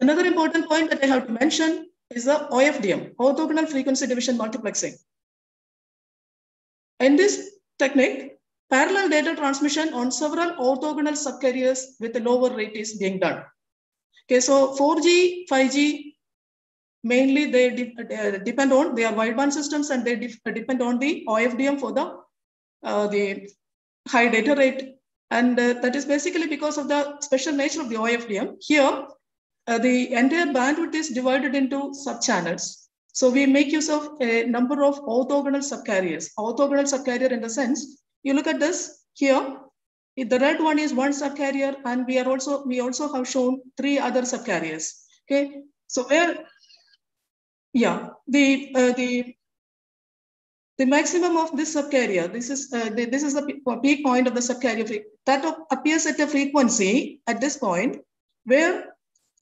Another important point that I have to mention is the OFDM, orthogonal frequency division multiplexing. In this technique, parallel data transmission on several orthogonal subcarriers with a lower rate is being done. Okay, so 4G, 5G, mainly they de uh, depend on, they are wideband systems and they depend on the OFDM for the, uh, the high data rate. And uh, that is basically because of the special nature of the OFDM. Here, uh, the entire bandwidth is divided into subchannels. So we make use of a number of orthogonal subcarriers. Orthogonal subcarrier in the sense, you look at this here, the red one is one subcarrier and we are also, we also have shown three other subcarriers. Okay, so where, yeah, the, uh, the, the maximum of this subcarrier, this is, uh, the, this is the peak point of the subcarrier, that appears at a frequency at this point where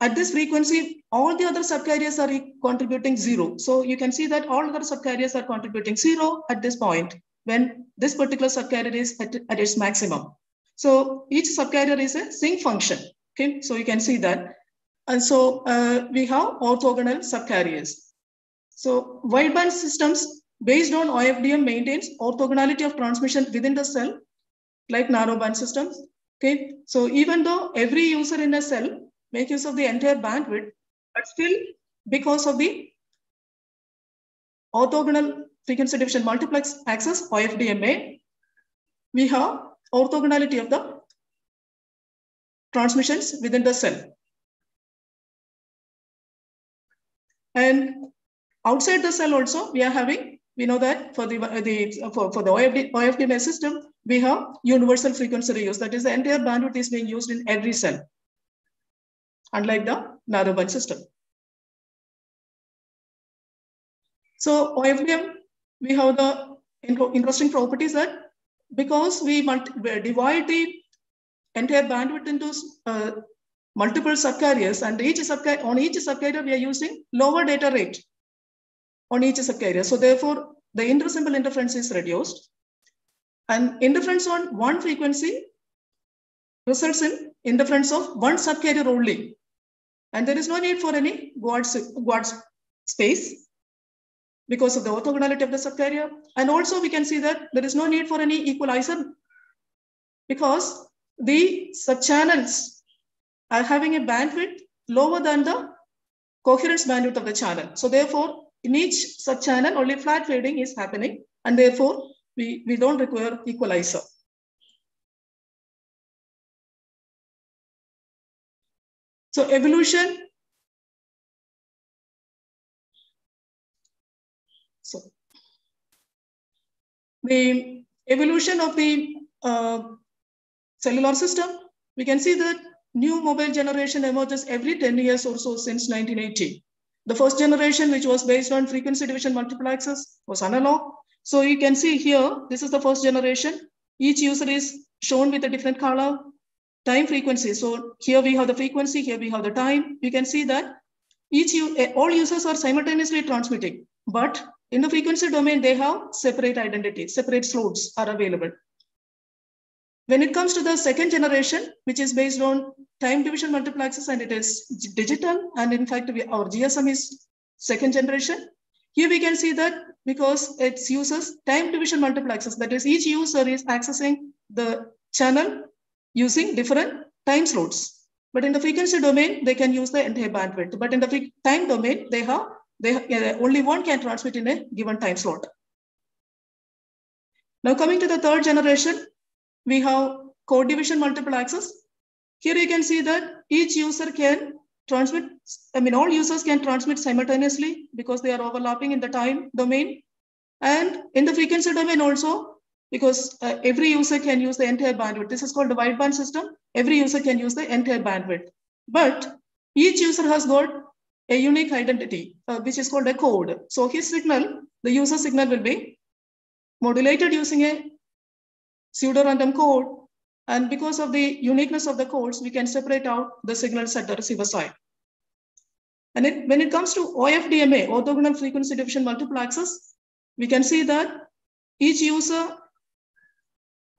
at this frequency, all the other subcarriers are contributing zero. So you can see that all other subcarriers are contributing zero at this point when this particular subcarrier is at, at its maximum. So each subcarrier is a sinc function. Okay, so you can see that. And so uh, we have orthogonal subcarriers. So wideband systems based on OFDM maintains orthogonality of transmission within the cell, like narrowband systems. Okay, so even though every user in a cell make use of the entire bandwidth, but still because of the orthogonal frequency division multiplex access OFDMA, we have orthogonality of the transmissions within the cell. And outside the cell also, we are having, we know that for the, uh, the uh, for, for the OFD, OFDMA system, we have universal frequency reuse. That is the entire bandwidth is being used in every cell unlike the narrowband system. So OFDM, we have the interesting properties that because we divide the entire bandwidth into uh, multiple subcarriers and each on each subcarrier, we are using lower data rate on each subcarrier. So therefore, the inter-symbol interference is reduced. And interference on one frequency results in interference of one subcarrier only. And there is no need for any Guard's, Guard's space because of the orthogonality of the subcarrier. And also we can see that there is no need for any equalizer because the subchannels are having a bandwidth lower than the coherence bandwidth of the channel. So therefore, in each subchannel, only flat fading is happening. And therefore, we, we don't require equalizer. So evolution. So the evolution of the uh, cellular system, we can see that new mobile generation emerges every 10 years or so since 1980. The first generation, which was based on frequency division multiplexers, was analog. So you can see here, this is the first generation. Each user is shown with a different color time frequency. So here we have the frequency, here we have the time. You can see that each eh, all users are simultaneously transmitting, but in the frequency domain, they have separate identity, separate slots are available. When it comes to the second generation, which is based on time division multiplexers and it is digital, and in fact, we, our GSM is second generation. Here we can see that because it uses time division multiplexers, that is each user is accessing the channel using different time slots. But in the frequency domain, they can use the entire bandwidth. But in the time domain, they have, they have, only one can transmit in a given time slot. Now coming to the third generation, we have code division multiple access. Here you can see that each user can transmit, I mean, all users can transmit simultaneously because they are overlapping in the time domain. And in the frequency domain also, because uh, every user can use the entire bandwidth. This is called the wideband system. Every user can use the entire bandwidth. But each user has got a unique identity, uh, which is called a code. So his signal, the user signal will be modulated using a pseudo-random code. And because of the uniqueness of the codes, we can separate out the signals at the receiver side. And it, when it comes to OFDMA, orthogonal frequency division multiplexers, we can see that each user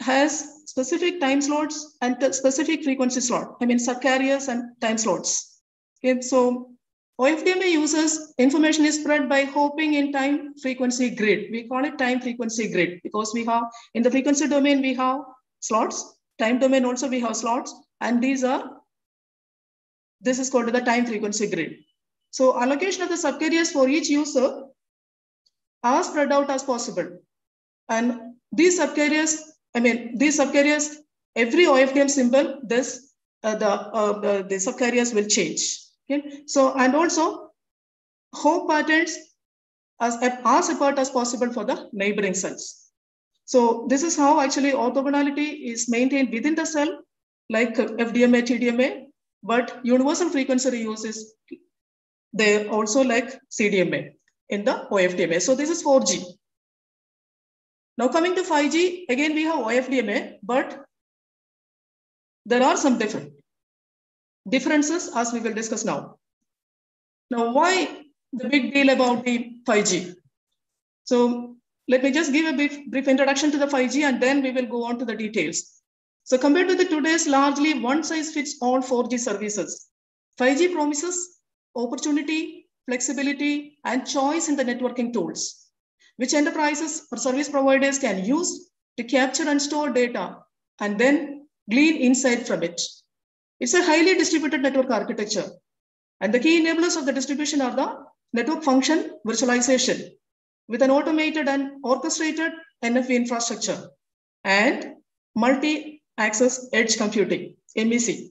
has specific time slots and specific frequency slot. I mean, subcarriers and time slots. Okay, so OFDMA uses information is spread by hopping in time frequency grid. We call it time frequency grid because we have in the frequency domain, we have slots, time domain also we have slots, and these are, this is called the time frequency grid. So allocation of the subcarriers for each user are spread out as possible. And these subcarriers, I mean, these subcarriers, every OFDM symbol, this, uh, the, uh, the, the subcarriers will change. Okay. So, and also home patterns as, as apart as possible for the neighboring cells. So this is how actually orthogonality is maintained within the cell, like FDMA, TDMA, but universal frequency reuse is there also like CDMA in the OFDMA. So this is 4G. Now coming to 5G, again we have OFDMA, but there are some different differences as we will discuss now. Now, why the big deal about the 5G? So let me just give a brief, brief introduction to the 5G and then we will go on to the details. So compared to the today's largely one size fits all 4G services, 5G promises opportunity, flexibility, and choice in the networking tools, which enterprises or service providers can use to capture and store data and then glean insight from it. It's a highly distributed network architecture. And the key enablers of the distribution are the network function virtualization with an automated and orchestrated NFV infrastructure and multi-access edge computing, MEC.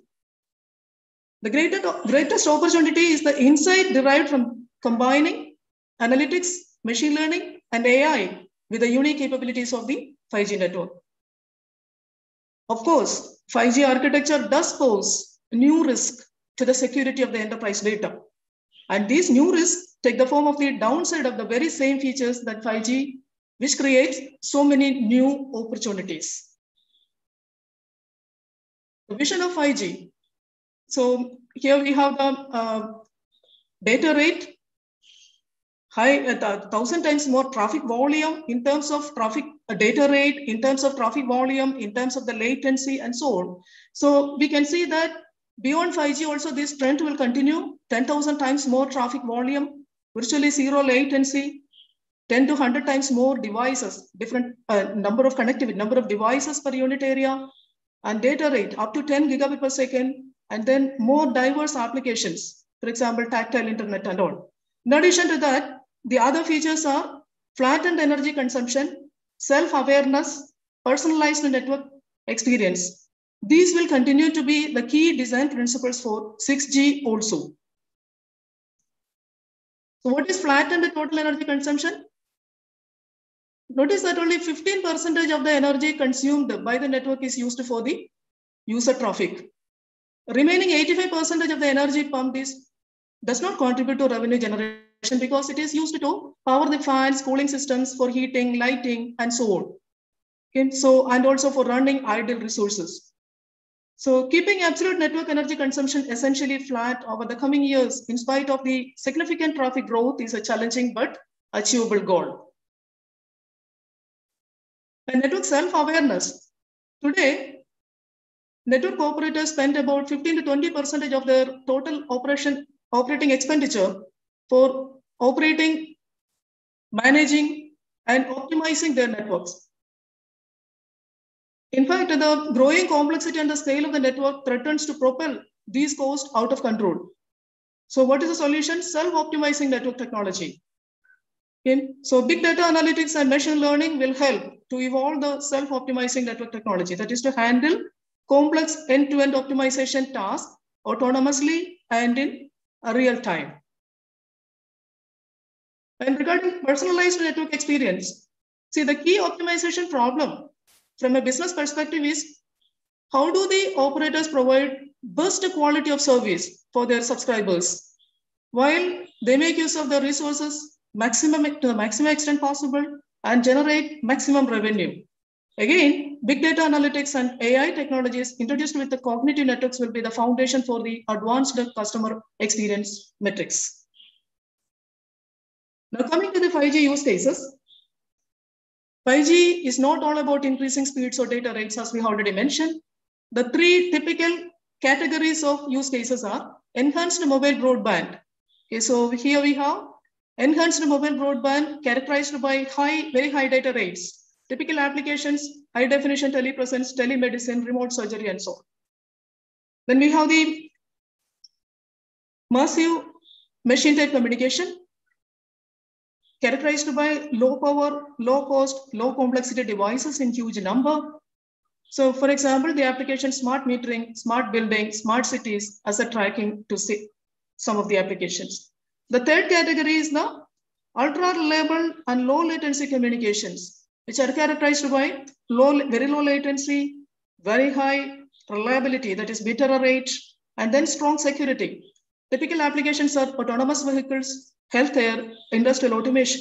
The greatest, greatest opportunity is the insight derived from combining analytics, machine learning, and AI with the unique capabilities of the 5G network. Of course, 5G architecture does pose new risk to the security of the enterprise data. And these new risks take the form of the downside of the very same features that 5G, which creates so many new opportunities. The vision of 5G. So here we have the uh, data rate, high, uh, thousand times more traffic volume in terms of traffic uh, data rate, in terms of traffic volume, in terms of the latency and so on. So we can see that beyond 5G also this trend will continue, 10,000 times more traffic volume, virtually zero latency, 10 to 100 times more devices, different uh, number of connectivity, number of devices per unit area, and data rate up to 10 gigabit per second, and then more diverse applications, for example, tactile internet and all. In addition to that, the other features are flattened energy consumption, self-awareness, personalized network experience. These will continue to be the key design principles for 6G also. So what is flattened total energy consumption? Notice that only 15% of the energy consumed by the network is used for the user traffic. Remaining 85% of the energy pumped is does not contribute to revenue generation because it is used to power the fans, cooling systems for heating, lighting, and so on. Okay, so and also for running idle resources. So keeping absolute network energy consumption essentially flat over the coming years, in spite of the significant traffic growth, is a challenging but achievable goal. And network self-awareness. Today, network operators spend about 15 to 20 percentage of their total operation operating expenditure for operating, managing, and optimizing their networks. In fact, the growing complexity and the scale of the network threatens to propel these costs out of control. So what is the solution? Self-optimizing network technology. Okay. So big data analytics and machine learning will help to evolve the self-optimizing network technology. That is to handle complex end-to-end -end optimization tasks autonomously and in real time. And regarding personalized network experience, see the key optimization problem from a business perspective is how do the operators provide best quality of service for their subscribers while they make use of the resources maximum to the maximum extent possible and generate maximum revenue. Again, big data analytics and AI technologies introduced with the cognitive networks will be the foundation for the advanced customer experience metrics. Now coming to the 5G use cases. 5G is not all about increasing speeds or data rates as we already mentioned. The three typical categories of use cases are enhanced mobile broadband. Okay, so here we have enhanced mobile broadband characterized by high, very high data rates. Typical applications, high definition telepresence, telemedicine, remote surgery, and so on. Then we have the massive machine type communication characterized by low power, low cost, low complexity devices in huge number. So for example, the application smart metering, smart building, smart cities, asset tracking to see some of the applications. The third category is the ultra reliable and low latency communications, which are characterized by low, very low latency, very high reliability, that is error rate, and then strong security. Typical applications are autonomous vehicles, healthcare, industrial automation.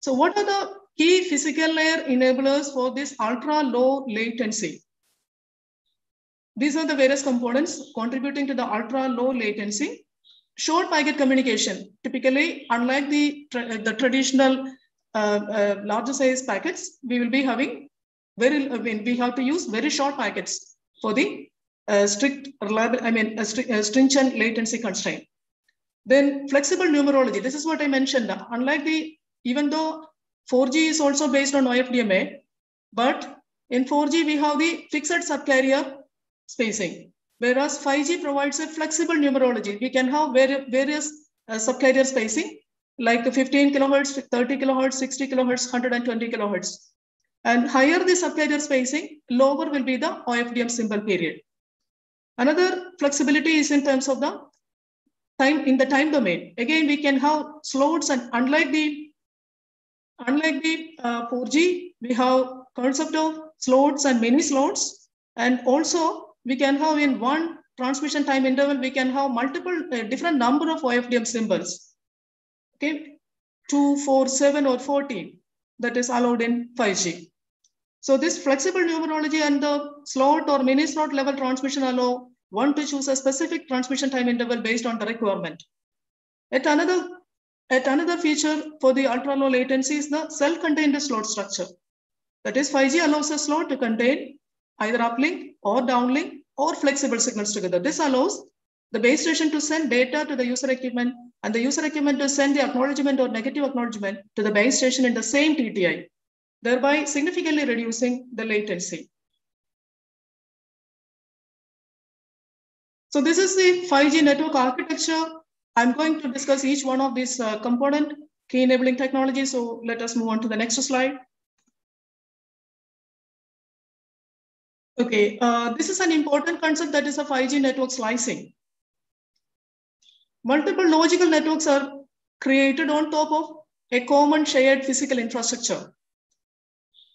So what are the key physical layer enablers for this ultra low latency? These are the various components contributing to the ultra low latency. Short packet communication, typically, unlike the, the traditional uh, uh, larger size packets, we will be having very, I mean, we have to use very short packets for the strict reliable, I mean, a a stringent latency constraint. Then flexible numerology. This is what I mentioned. Unlike the, even though 4G is also based on OFDMA, but in 4G we have the fixed subcarrier spacing, whereas 5G provides a flexible numerology. We can have various uh, subcarrier spacing like 15 kilohertz, 30 kilohertz, 60 kilohertz, 120 kilohertz. And higher the subcarrier spacing, lower will be the OFDM symbol period. Another flexibility is in terms of the time in the time domain. Again, we can have slots and unlike the unlike the uh, 4G, we have concept of slots and mini slots. And also we can have in one transmission time interval, we can have multiple uh, different number of OFDM symbols okay, two, four, seven, or 14 that is allowed in 5G. So this flexible numerology and the slot or mini slot level transmission allow one to choose a specific transmission time interval based on the requirement. At another, at another feature for the ultra low latency is the self-contained slot structure. That is 5G allows a slot to contain either uplink or downlink or flexible signals together. This allows the base station to send data to the user equipment and the user equipment to send the acknowledgement or negative acknowledgement to the base station in the same TTI, thereby significantly reducing the latency. So this is the 5G network architecture. I'm going to discuss each one of these uh, component key enabling technologies. So let us move on to the next slide. Okay, uh, this is an important concept that is a 5G network slicing. Multiple logical networks are created on top of a common shared physical infrastructure.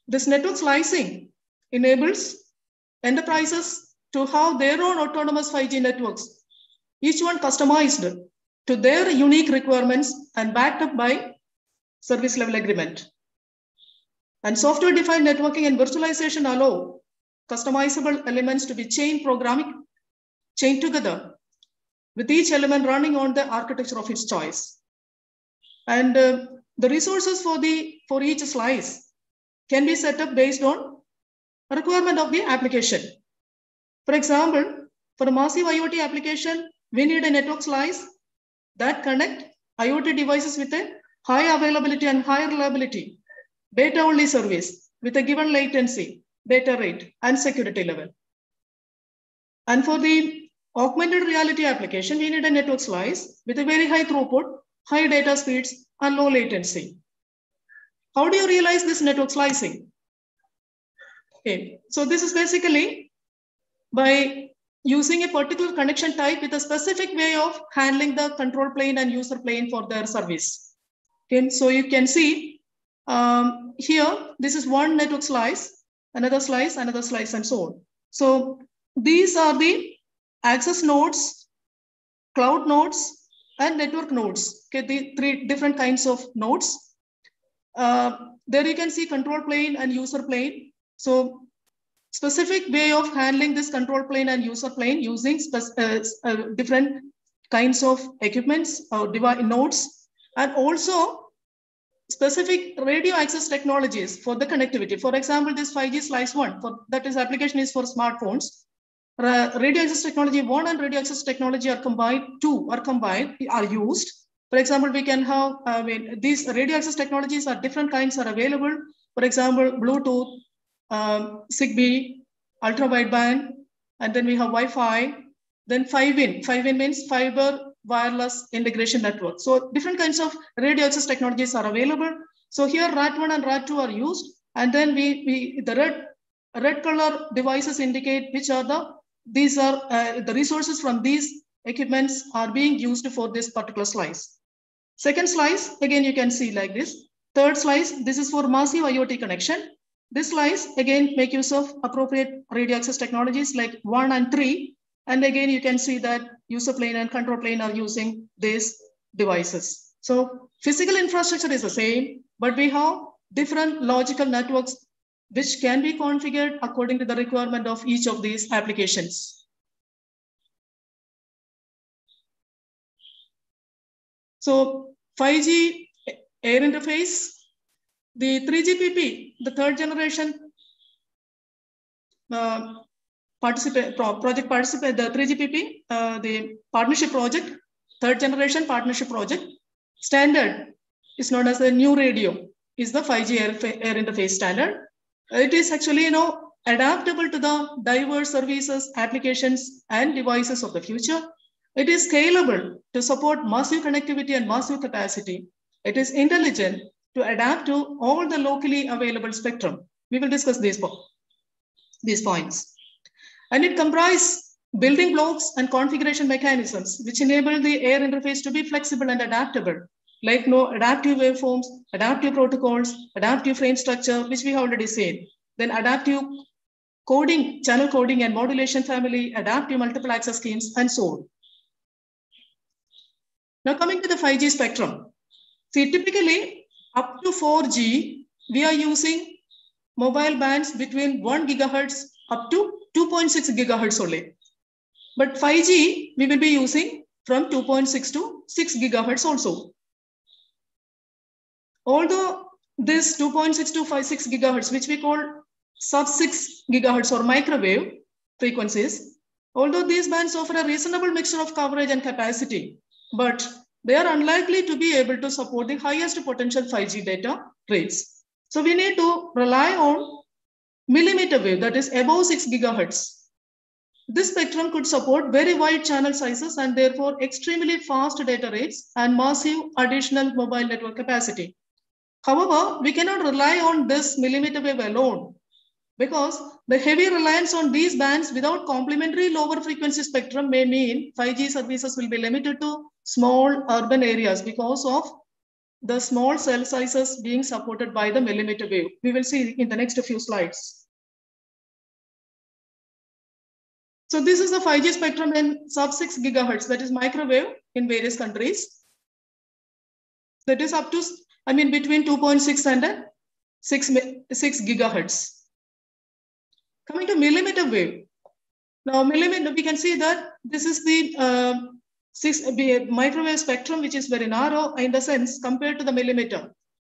This network slicing enables enterprises to have their own autonomous 5G networks, each one customized to their unique requirements and backed up by service level agreement. And software defined networking and virtualization allow customizable elements to be chain programming, chained together with each element running on the architecture of its choice. And uh, the resources for, the, for each slice can be set up based on requirement of the application. For example, for a massive IoT application, we need a network slice that connect IoT devices with a high availability and high reliability, data only service with a given latency, data rate, and security level. And for the augmented reality application, we need a network slice with a very high throughput, high data speeds, and low latency. How do you realize this network slicing? Okay, so this is basically by using a particular connection type with a specific way of handling the control plane and user plane for their service. Okay, so you can see um, here, this is one network slice, another slice, another slice, and so on. So these are the access nodes, cloud nodes, and network nodes. Okay, the three different kinds of nodes. Uh, there you can see control plane and user plane. So specific way of handling this control plane and user plane using uh, uh, different kinds of equipments or device nodes. And also specific radio access technologies for the connectivity. For example, this 5G slice one, for that is application is for smartphones. Uh, radio access technology one and radio access technology are combined, two are combined, are used. For example, we can have, I mean, these radio access technologies are different kinds are available. For example, Bluetooth, um, Zigbee, ultra wideband, and then we have Wi-Fi, then 5WIN. 5WIN means fiber wireless integration network. So different kinds of radio access technologies are available. So here RAT1 and RAT2 are used. And then we, we the red, red color devices indicate which are the, these are uh, the resources from these equipments are being used for this particular slice. Second slice, again, you can see like this. Third slice, this is for massive IoT connection. This slice, again, make use of appropriate radio access technologies like one and three. And again, you can see that user plane and control plane are using these devices. So physical infrastructure is the same, but we have different logical networks which can be configured according to the requirement of each of these applications. So 5G air interface, the 3GPP, the third generation uh, participate pro, project participate the 3GPP, uh, the partnership project, third generation partnership project. Standard is known as the new radio, is the 5G air, air interface standard. It is actually, you know, adaptable to the diverse services, applications, and devices of the future. It is scalable to support massive connectivity and massive capacity. It is intelligent to adapt to all the locally available spectrum. We will discuss these, these points. And it comprises building blocks and configuration mechanisms, which enable the air interface to be flexible and adaptable, like no adaptive waveforms, adaptive protocols, adaptive frame structure, which we have already seen. Then adaptive coding, channel coding and modulation family, adaptive multiple access schemes, and so on. Now coming to the 5G spectrum. See, typically up to 4G, we are using mobile bands between 1 gigahertz up to 2.6 gigahertz only. But 5G, we will be using from 2.6 to 6 gigahertz also. Although this 2.6 to 5.6 gigahertz, which we call sub 6 gigahertz or microwave frequencies, although these bands offer a reasonable mixture of coverage and capacity, but they are unlikely to be able to support the highest potential 5G data rates. So we need to rely on millimeter wave that is above 6 gigahertz. This spectrum could support very wide channel sizes and therefore extremely fast data rates and massive additional mobile network capacity. However, we cannot rely on this millimeter wave alone because the heavy reliance on these bands without complementary lower frequency spectrum may mean 5G services will be limited to small urban areas because of the small cell sizes being supported by the millimeter wave. We will see in the next few slides. So this is the 5G spectrum in sub 6 gigahertz, that is microwave in various countries. That is up to, I mean, between 2.6 and 6, 6 gigahertz. Coming to millimeter wave. Now, millimeter, we can see that this is the uh, six, microwave spectrum, which is very narrow in the sense compared to the millimeter.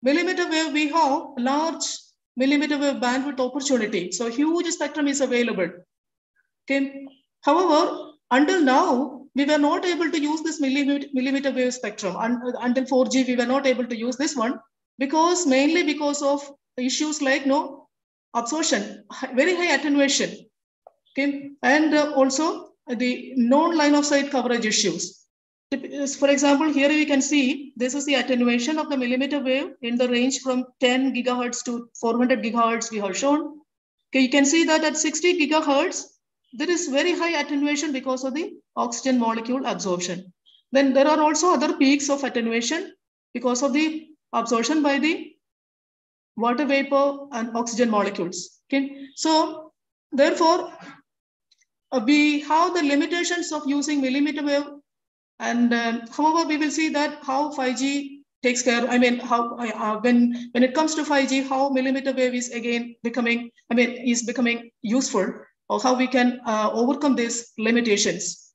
Millimeter wave, we have large millimeter wave bandwidth opportunity. So huge spectrum is available. Okay. However, until now, we were not able to use this millimeter, millimeter wave spectrum. until 4G, we were not able to use this one because mainly because of issues like no absorption, very high attenuation, okay, and uh, also the non-line of sight coverage issues. For example, here we can see this is the attenuation of the millimeter wave in the range from 10 gigahertz to 400 gigahertz we have shown. Okay, you can see that at 60 gigahertz, there is very high attenuation because of the oxygen molecule absorption. Then there are also other peaks of attenuation because of the absorption by the water vapor and oxygen molecules. Okay, so therefore, uh, we have the limitations of using millimeter wave. And uh, however, we will see that how 5G takes care. I mean, how uh, when when it comes to 5G, how millimeter wave is again becoming. I mean, is becoming useful, or how we can uh, overcome these limitations.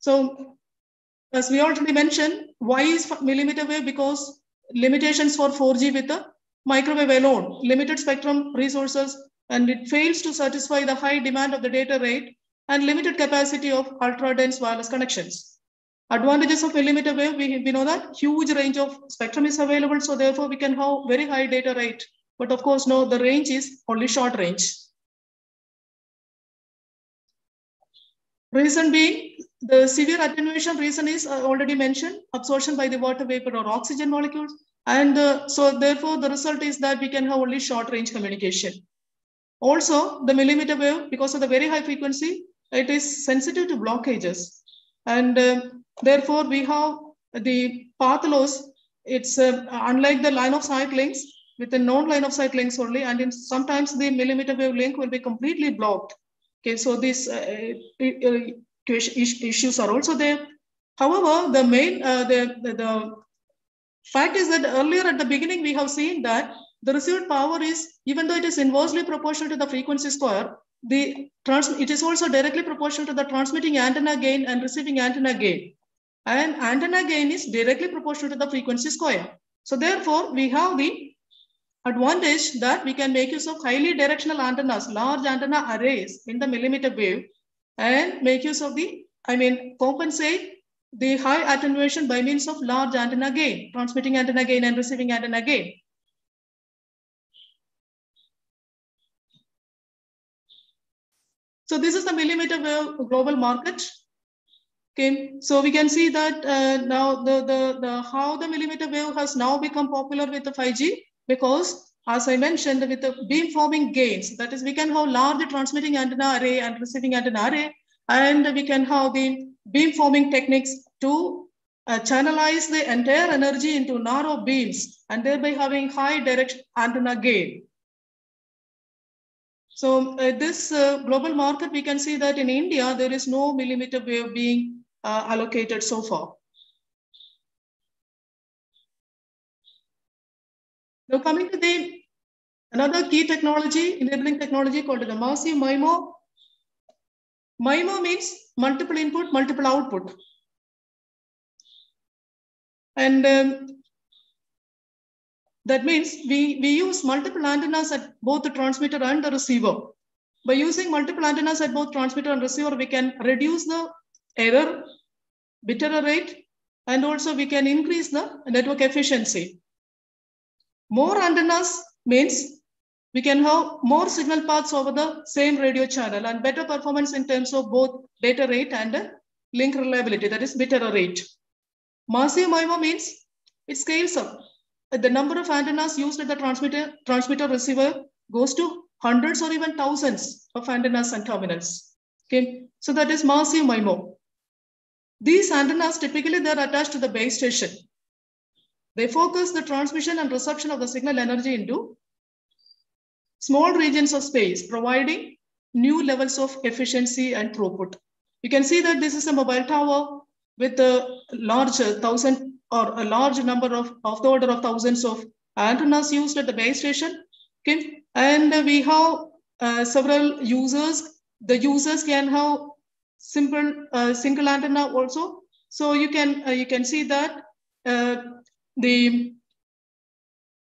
So as we already mentioned, why is millimeter wave? Because limitations for 4G with the microwave alone, limited spectrum resources, and it fails to satisfy the high demand of the data rate and limited capacity of ultra-dense wireless connections. Advantages of millimeter wave, we, we know that huge range of spectrum is available, so therefore we can have very high data rate. But of course, no, the range is only short range. Reason being, the severe attenuation reason is uh, already mentioned, absorption by the water vapor or oxygen molecules. And uh, so therefore the result is that we can have only short range communication. Also, the millimeter wave, because of the very high frequency, it is sensitive to blockages. And uh, therefore we have the path loss. It's uh, unlike the line of sight links with the non-line of sight links only. And in, sometimes the millimeter wave link will be completely blocked. Okay, so these uh, issues are also there. However, the main, uh, the, the, the fact is that earlier at the beginning, we have seen that the received power is, even though it is inversely proportional to the frequency square, the trans it is also directly proportional to the transmitting antenna gain and receiving antenna gain. And antenna gain is directly proportional to the frequency square. So therefore, we have the advantage that we can make use of highly directional antennas, large antenna arrays in the millimeter wave and make use of the, I mean, compensate the high attenuation by means of large antenna gain, transmitting antenna gain and receiving antenna gain. So this is the millimeter wave global market. Okay, so we can see that uh, now the, the, the how the millimeter wave has now become popular with the 5G because as I mentioned with the beam forming gains, that is we can have large transmitting antenna array and receiving antenna array, and we can have the beam forming techniques to uh, channelize the entire energy into narrow beams and thereby having high direct antenna gain. So uh, this uh, global market, we can see that in India, there is no millimeter wave being uh, allocated so far. Now coming to the another key technology, enabling technology called the massive MIMO. MIMO means multiple input, multiple output. And um, that means we, we use multiple antennas at both the transmitter and the receiver. By using multiple antennas at both transmitter and receiver, we can reduce the error, bit error rate, and also we can increase the network efficiency. More antennas means we can have more signal paths over the same radio channel and better performance in terms of both data rate and link reliability, that is bit error rate. Massive MIMO means it scales up Uh, the number of antennas used at the transmitter, transmitter receiver goes to hundreds or even thousands of antennas and terminals. Okay, so that is massive MIMO. These antennas typically they're attached to the base station. They focus the transmission and reception of the signal energy into small regions of space, providing new levels of efficiency and throughput. You can see that this is a mobile tower with a large thousand or a large number of, of the order of thousands of antennas used at the base station. Okay. And we have uh, several users. The users can have simple uh, single antenna also. So you can uh, you can see that uh, the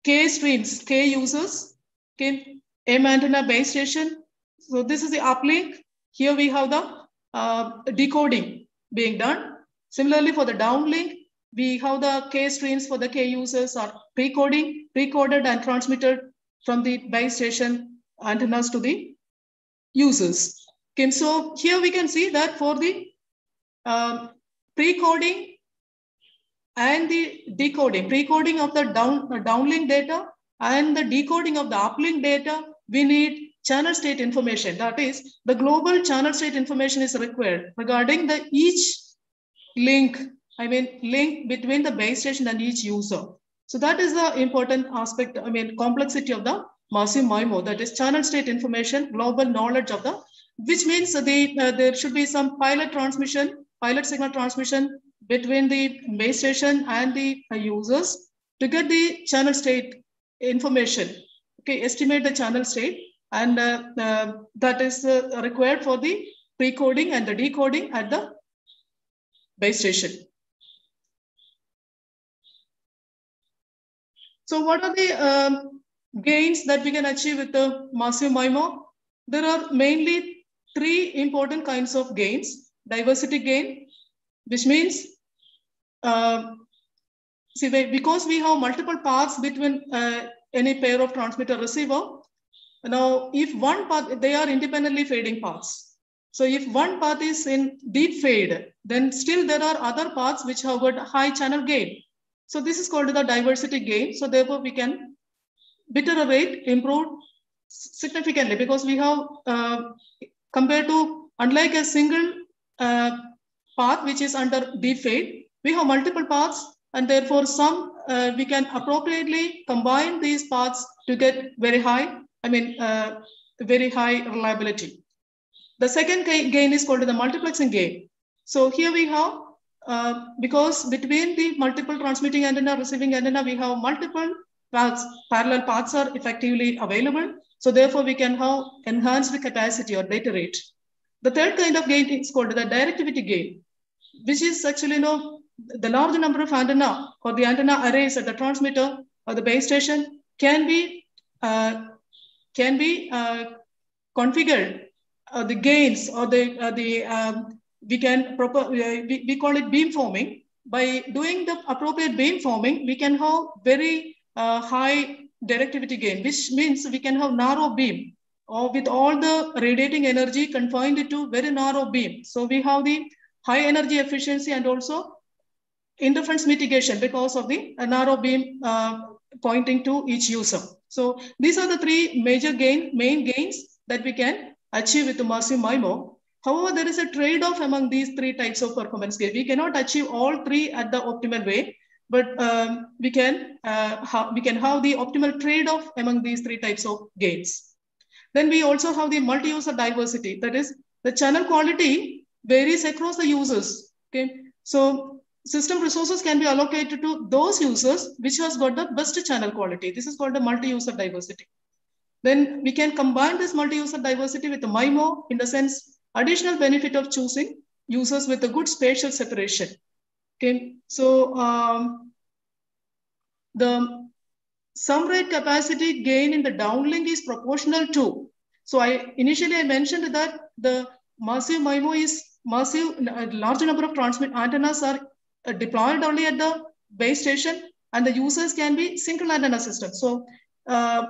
K streams, K users, okay, M antenna base station. So this is the uplink. Here we have the uh, decoding being done. Similarly for the downlink, we have the K streams for the K users are pre-coding, pre-coded and transmitted from the base station antennas to the users. Okay, so here we can see that for the uh, pre-coding and the decoding, pre-coding of the down, uh, downlink data and the decoding of the uplink data, we need channel state information. That is, the global channel state information is required regarding the each link I mean, link between the base station and each user. So that is the important aspect, I mean, complexity of the massive MIMO, that is channel state information, global knowledge of the, which means the, uh, there should be some pilot transmission, pilot signal transmission between the base station and the uh, users to get the channel state information, okay, estimate the channel state. And uh, uh that is uh, required for the pre-coding and the decoding at the base station. So what are the um, gains that we can achieve with the massive MIMO? There are mainly three important kinds of gains. Diversity gain, which means uh, see, because we have multiple paths between uh, any pair of transmitter receiver, now if one path, they are independently fading paths. So if one path is in deep fade, then still there are other paths which have got high channel gain. So this is called the diversity gain. So therefore we can bit error rate improve significantly because we have uh, compared to unlike a single uh, path which is under deep fade, we have multiple paths and therefore some uh, we can appropriately combine these paths to get very high, I mean, uh, very high reliability. The second gain is called the multiplexing gain. So here we have, uh, because between the multiple transmitting antenna, receiving antenna, we have multiple paths, parallel paths are effectively available. So therefore we can have enhanced the capacity or data rate. The third kind of gain is called the directivity gain, which is actually you know, the large number of antenna or the antenna arrays at the transmitter or the base station can be uh, can be uh, configured. Uh, the gains or the uh, the um, we can proper uh, we, we call it beam forming. By doing the appropriate beam forming, we can have very uh, high directivity gain, which means we can have narrow beam or with all the radiating energy confined to very narrow beam. So we have the high energy efficiency and also interference mitigation because of the narrow beam uh, pointing to each user. So these are the three major gain, main gains that we can achieve with the massive MIMO. However, there is a trade-off among these three types of performance gain. We cannot achieve all three at the optimal way, but um, we can uh, we can have the optimal trade-off among these three types of gains. Then we also have the multi-user diversity. That is, the channel quality varies across the users. Okay, so system resources can be allocated to those users which has got the best channel quality. This is called the multi-user diversity. Then we can combine this multi-user diversity with the MIMO in the sense additional benefit of choosing users with a good spatial separation. Okay, so um, the sum rate capacity gain in the downlink is proportional to. So I initially I mentioned that the massive MIMO is massive, a large number of transmit antennas are uh, deployed only at the base station and the users can be single antenna system. So uh,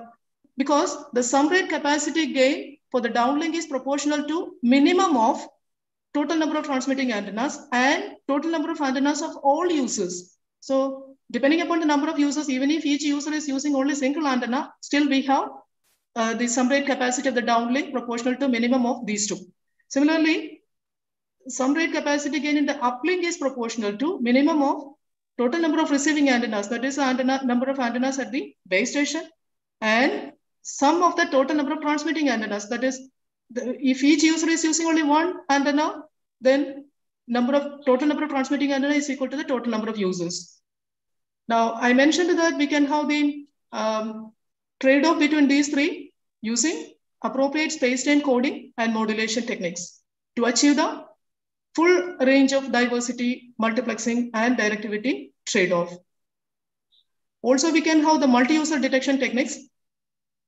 because the sum rate capacity gain for the downlink is proportional to minimum of total number of transmitting antennas and total number of antennas of all users. So depending upon the number of users, even if each user is using only single antenna, still we have uh, the sum rate capacity of the downlink proportional to minimum of these two. Similarly, sum rate capacity gain in the uplink is proportional to minimum of total number of receiving antennas, that is antenna, number of antennas at the base station, and sum of the total number of transmitting antennas, that is, the, if each user is using only one antenna, then number of total number of transmitting antenna is equal to the total number of users. Now, I mentioned that we can have the um, trade-off between these three using appropriate space-time coding and modulation techniques to achieve the full range of diversity, multiplexing, and directivity trade-off. Also, we can have the multi-user detection techniques.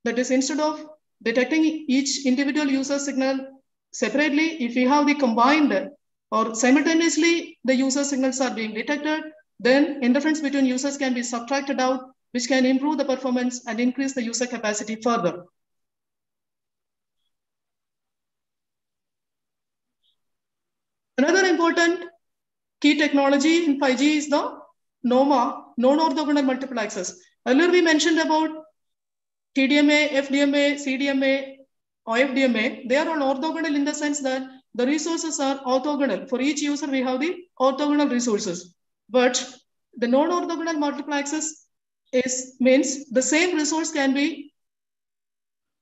That is, instead of detecting each individual user signal separately, if we have the combined or simultaneously the user signals are being detected, then interference between users can be subtracted out, which can improve the performance and increase the user capacity further. Another important key technology in 5G is the NOMA, non-orthogonal multiple access. Earlier we mentioned about TDMA, FDMA, CDMA, OFDMA. They are all orthogonal in the sense that the resources are orthogonal. For each user, we have the orthogonal resources. But the non-orthogonal multiple access is means the same resource can be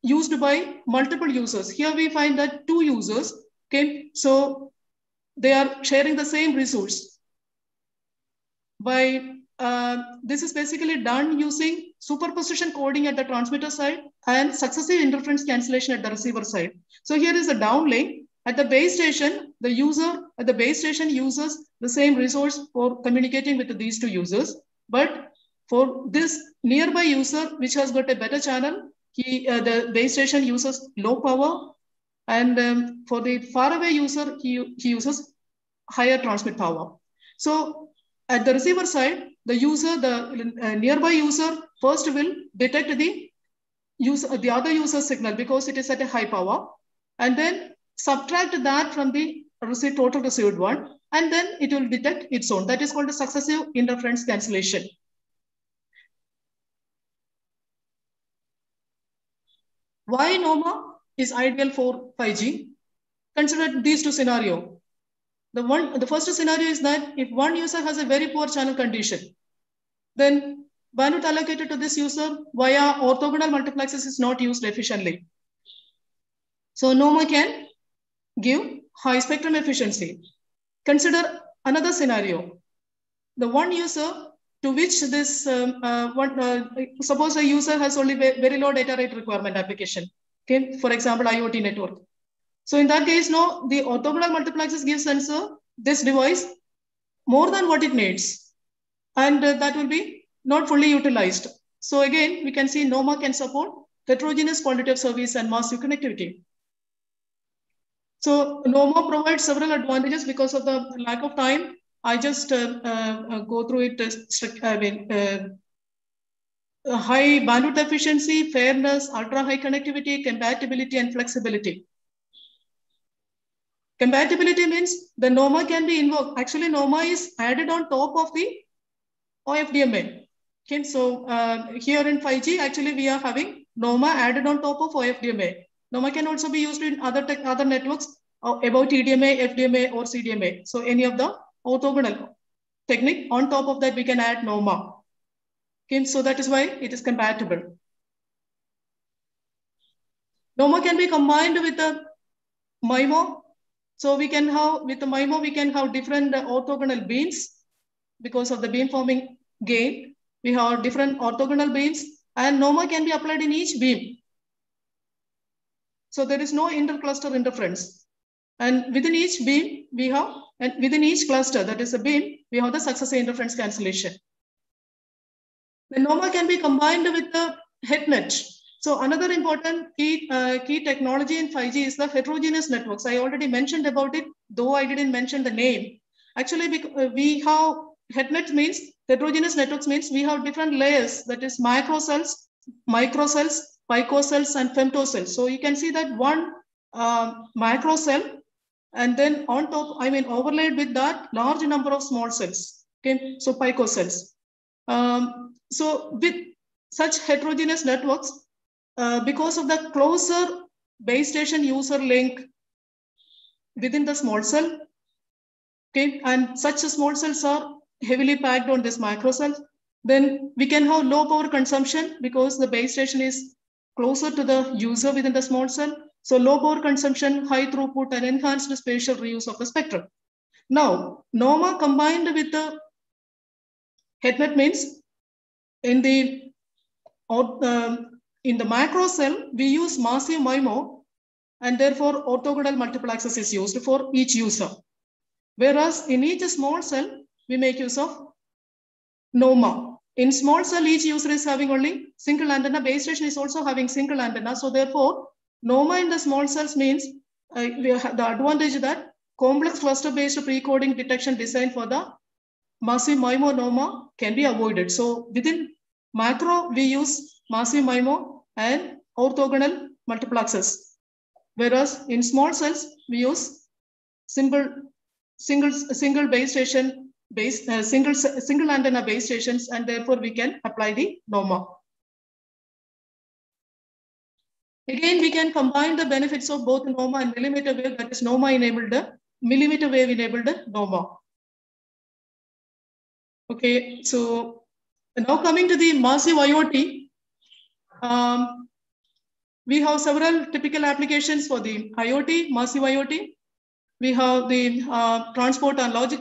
used by multiple users. Here we find that two users, okay? So they are sharing the same resource. By uh, this is basically done using superposition coding at the transmitter side and successive interference cancellation at the receiver side. So here is a downlink. At the base station, the user at the base station uses the same resource for communicating with these two users. But For this nearby user, which has got a better channel, he, uh, the base station uses low power. And um, for the faraway user, he, he uses higher transmit power. So at the receiver side, the user, the uh, nearby user first will detect the user, the other user signal because it is at a high power. And then subtract that from the receive, total received one, and then it will detect its own. That is called a successive interference cancellation. Why NOMA is ideal for 5G? Consider these two scenarios. The, one, the first scenario is that if one user has a very poor channel condition, then bandwidth allocated to this user via orthogonal multiplexers is not used efficiently. So NOMA can give high spectrum efficiency. Consider another scenario. The one user to which this, um, uh, one, uh, suppose a user has only very low data rate requirement application. Okay, for example, IoT network. So in that case, no, the orthogonal multiplexers give sensor this device more than what it needs. And uh, that will be not fully utilized. So again, we can see NOMA can support heterogeneous quality of service and massive connectivity. So NOMA provides several advantages because of the lack of time. I just uh, uh, go through it. Uh, I mean, uh, high bandwidth efficiency, fairness, ultra high connectivity, compatibility, and flexibility. Compatibility means the NOMA can be invoked. Actually, NOMA is added on top of the OFDMA. Okay, so uh, here in 5G, actually we are having NOMA added on top of OFDMA. NOMA can also be used in other, other networks uh, about TDMA, FDMA, or CDMA. So any of the orthogonal technique. On top of that, we can add NOMA. Okay, so that is why it is compatible. NOMA can be combined with the MIMO. So we can have, with the MIMO, we can have different orthogonal beams because of the beam forming gain. We have different orthogonal beams and NOMA can be applied in each beam. So there is no intercluster interference. And within each beam, we have, and within each cluster, that is a beam, we have the successive interference cancellation. The NOMA can be combined with the HETNET. So another important key, uh, key technology in 5G is the heterogeneous networks. I already mentioned about it, though I didn't mention the name. Actually, we, uh, have, HETNET means, heterogeneous networks means we have different layers, that is microcells, microcells, picocells, and femtocells. So you can see that one uh, macrocell, and then on top, I mean, overlaid with that, large number of small cells, okay? So picocells. Um, so with such heterogeneous networks, uh, because of the closer base station user link within the small cell, okay, and such small cells are heavily packed on this microcell, then we can have low power consumption because the base station is closer to the user within the small cell. So low power consumption, high throughput, and enhanced spatial reuse of the spectrum. Now, NOMA combined with the HETNET means in the um, in the macro cell, we use massive MIMO, and therefore orthogonal multiplexers is used for each user. Whereas in each small cell, we make use of NOMA. In small cell, each user is having only single antenna. Base station is also having single antenna. So therefore, NOMA in the small cells means uh, the advantage that complex cluster-based pre-coding detection design for the massive MIMO NOMA can be avoided. So within macro, we use massive MIMO and orthogonal multiplexers. Whereas in small cells, we use simple single single base station base uh, single single antenna base stations, and therefore we can apply the NOMA. Again, we can combine the benefits of both NOMA and millimeter wave, that is NOMA enabled, millimeter wave enabled NOMA. Okay, so now coming to the massive IoT, um, we have several typical applications for the IoT, massive IoT. We have the uh, transport and logic,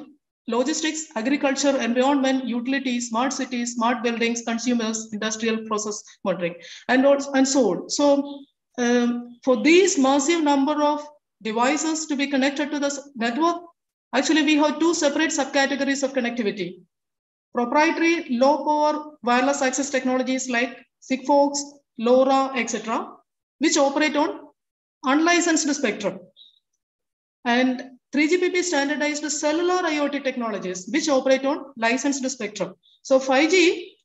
logistics, agriculture, environment, utilities, smart cities, smart buildings, consumers, industrial process monitoring, and, and so on. So um, for these massive number of devices to be connected to the network, actually we have two separate subcategories of connectivity. Proprietary low power wireless access technologies like Sigfox, LoRa, etc., which operate on unlicensed spectrum. And 3GPP standardized cellular IoT technologies, which operate on licensed spectrum. So 5G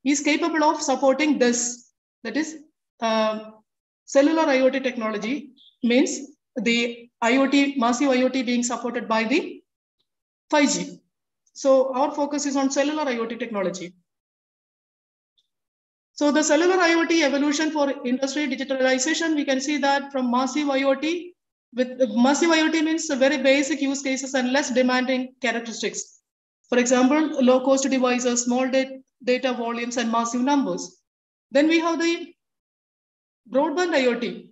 is capable of supporting this, that is uh, cellular IoT technology means the IoT, massive IoT being supported by the 5G. So our focus is on cellular IoT technology. So the cellular IoT evolution for industry digitalization, we can see that from massive IoT, with massive IoT means very basic use cases and less demanding characteristics. For example, low cost devices, small data volumes and massive numbers. Then we have the broadband IoT,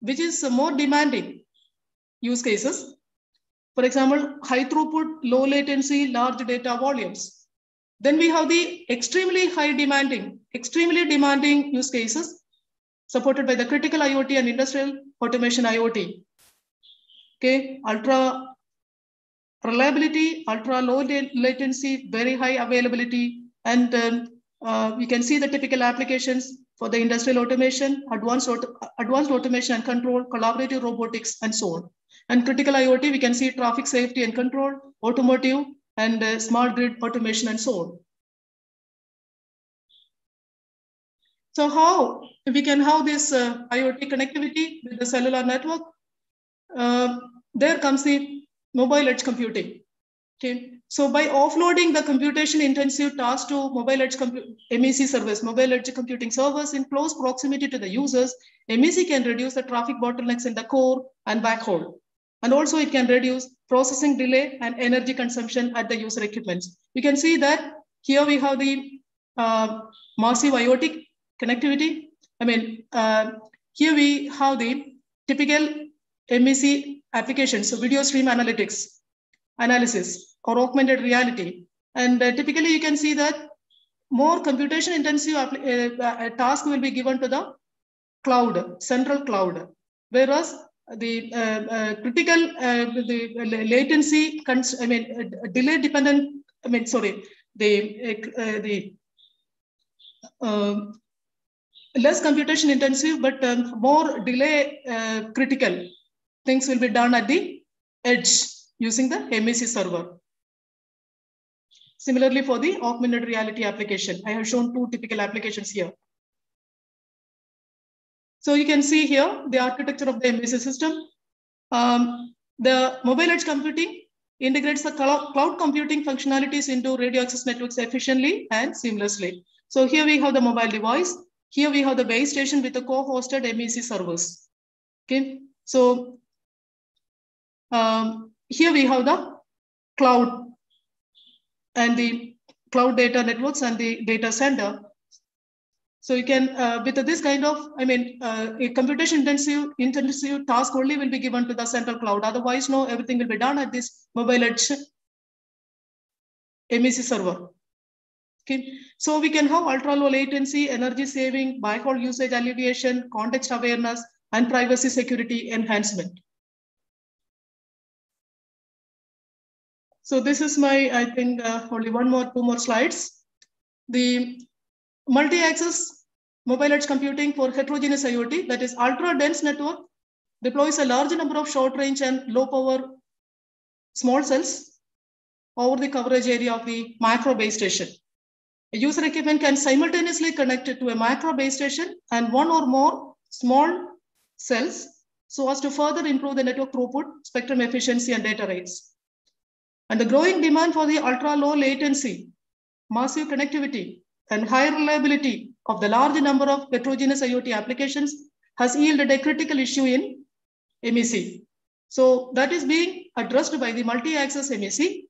which is more demanding use cases. For example, high throughput, low latency, large data volumes. Then we have the extremely high demanding, extremely demanding use cases supported by the critical IoT and industrial automation IoT. Okay, ultra reliability, ultra low latency, very high availability, and um, uh, we can see the typical applications for the industrial automation, advanced, auto advanced automation and control, collaborative robotics, and so on. And critical IoT, we can see traffic safety and control, automotive, and uh, smart grid automation, and so on. So how we can have this uh, IoT connectivity with the cellular network? Uh, there comes the mobile edge computing. Okay, so by offloading the computation intensive task to mobile edge MEC service, mobile edge computing servers in close proximity to the users, MEC can reduce the traffic bottlenecks in the core and backhaul. And also it can reduce processing delay and energy consumption at the user equipments. You can see that here we have the uh, massive IoT connectivity. I mean, uh, here we have the typical MEC applications, so video stream analytics, analysis or augmented reality. And uh, typically you can see that more computation intensive uh, uh, task will be given to the cloud, central cloud. Whereas the uh, uh, critical, uh, the latency, I mean, delay dependent, I mean, sorry, the, the less computation intensive, but um, more delay critical things will be done at the edge using the MEC server. Similarly, for the augmented reality application, I have shown two typical applications here. So you can see here the architecture of the MEC system. Um, the mobile edge computing integrates the cloud computing functionalities into radio access networks efficiently and seamlessly. So here we have the mobile device. Here we have the base station with the co-hosted MEC servers. Okay, so um, here we have the cloud and the cloud data networks and the data center. So you can, uh, with this kind of, I mean, uh, a computation intensive, intensive task only will be given to the central cloud. Otherwise, no, everything will be done at this mobile edge MEC server. Okay, so we can have ultra low latency, energy saving, backhaul usage alleviation, context awareness, and privacy security enhancement. So this is my, I think, uh, only one more, two more slides. The multi-access mobile edge computing for heterogeneous IoT, that is ultra-dense network, deploys a large number of short-range and low-power small cells over the coverage area of the macro base station. A user equipment can simultaneously connect to a macro base station and one or more small cells so as to further improve the network throughput, spectrum efficiency, and data rates. And the growing demand for the ultra low latency, massive connectivity, and high reliability of the large number of heterogeneous IoT applications has yielded a critical issue in MEC. So that is being addressed by the multi-access MEC,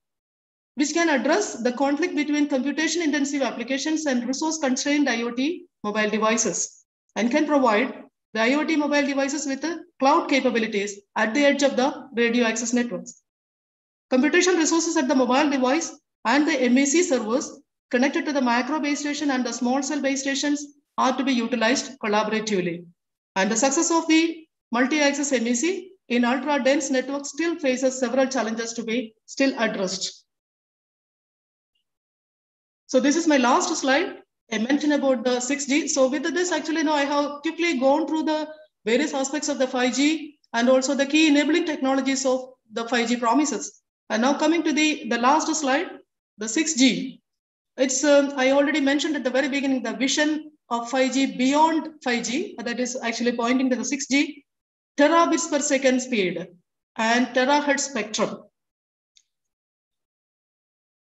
which can address the conflict between computation intensive applications and resource constrained IoT mobile devices and can provide the IoT mobile devices with the cloud capabilities at the edge of the radio access networks. Computation resources at the mobile device and the MEC servers connected to the micro base station and the small cell base stations are to be utilized collaboratively. And the success of the multi-access MEC in ultra-dense networks still faces several challenges to be still addressed. So this is my last slide. I mentioned about the 6G. So with this, actually, now I have quickly gone through the various aspects of the 5G and also the key enabling technologies of the 5G promises. And now coming to the, the last slide, the 6G. It's um, I already mentioned at the very beginning the vision of 5G beyond 5G. That is actually pointing to the 6G, terabits per second speed and terahertz spectrum.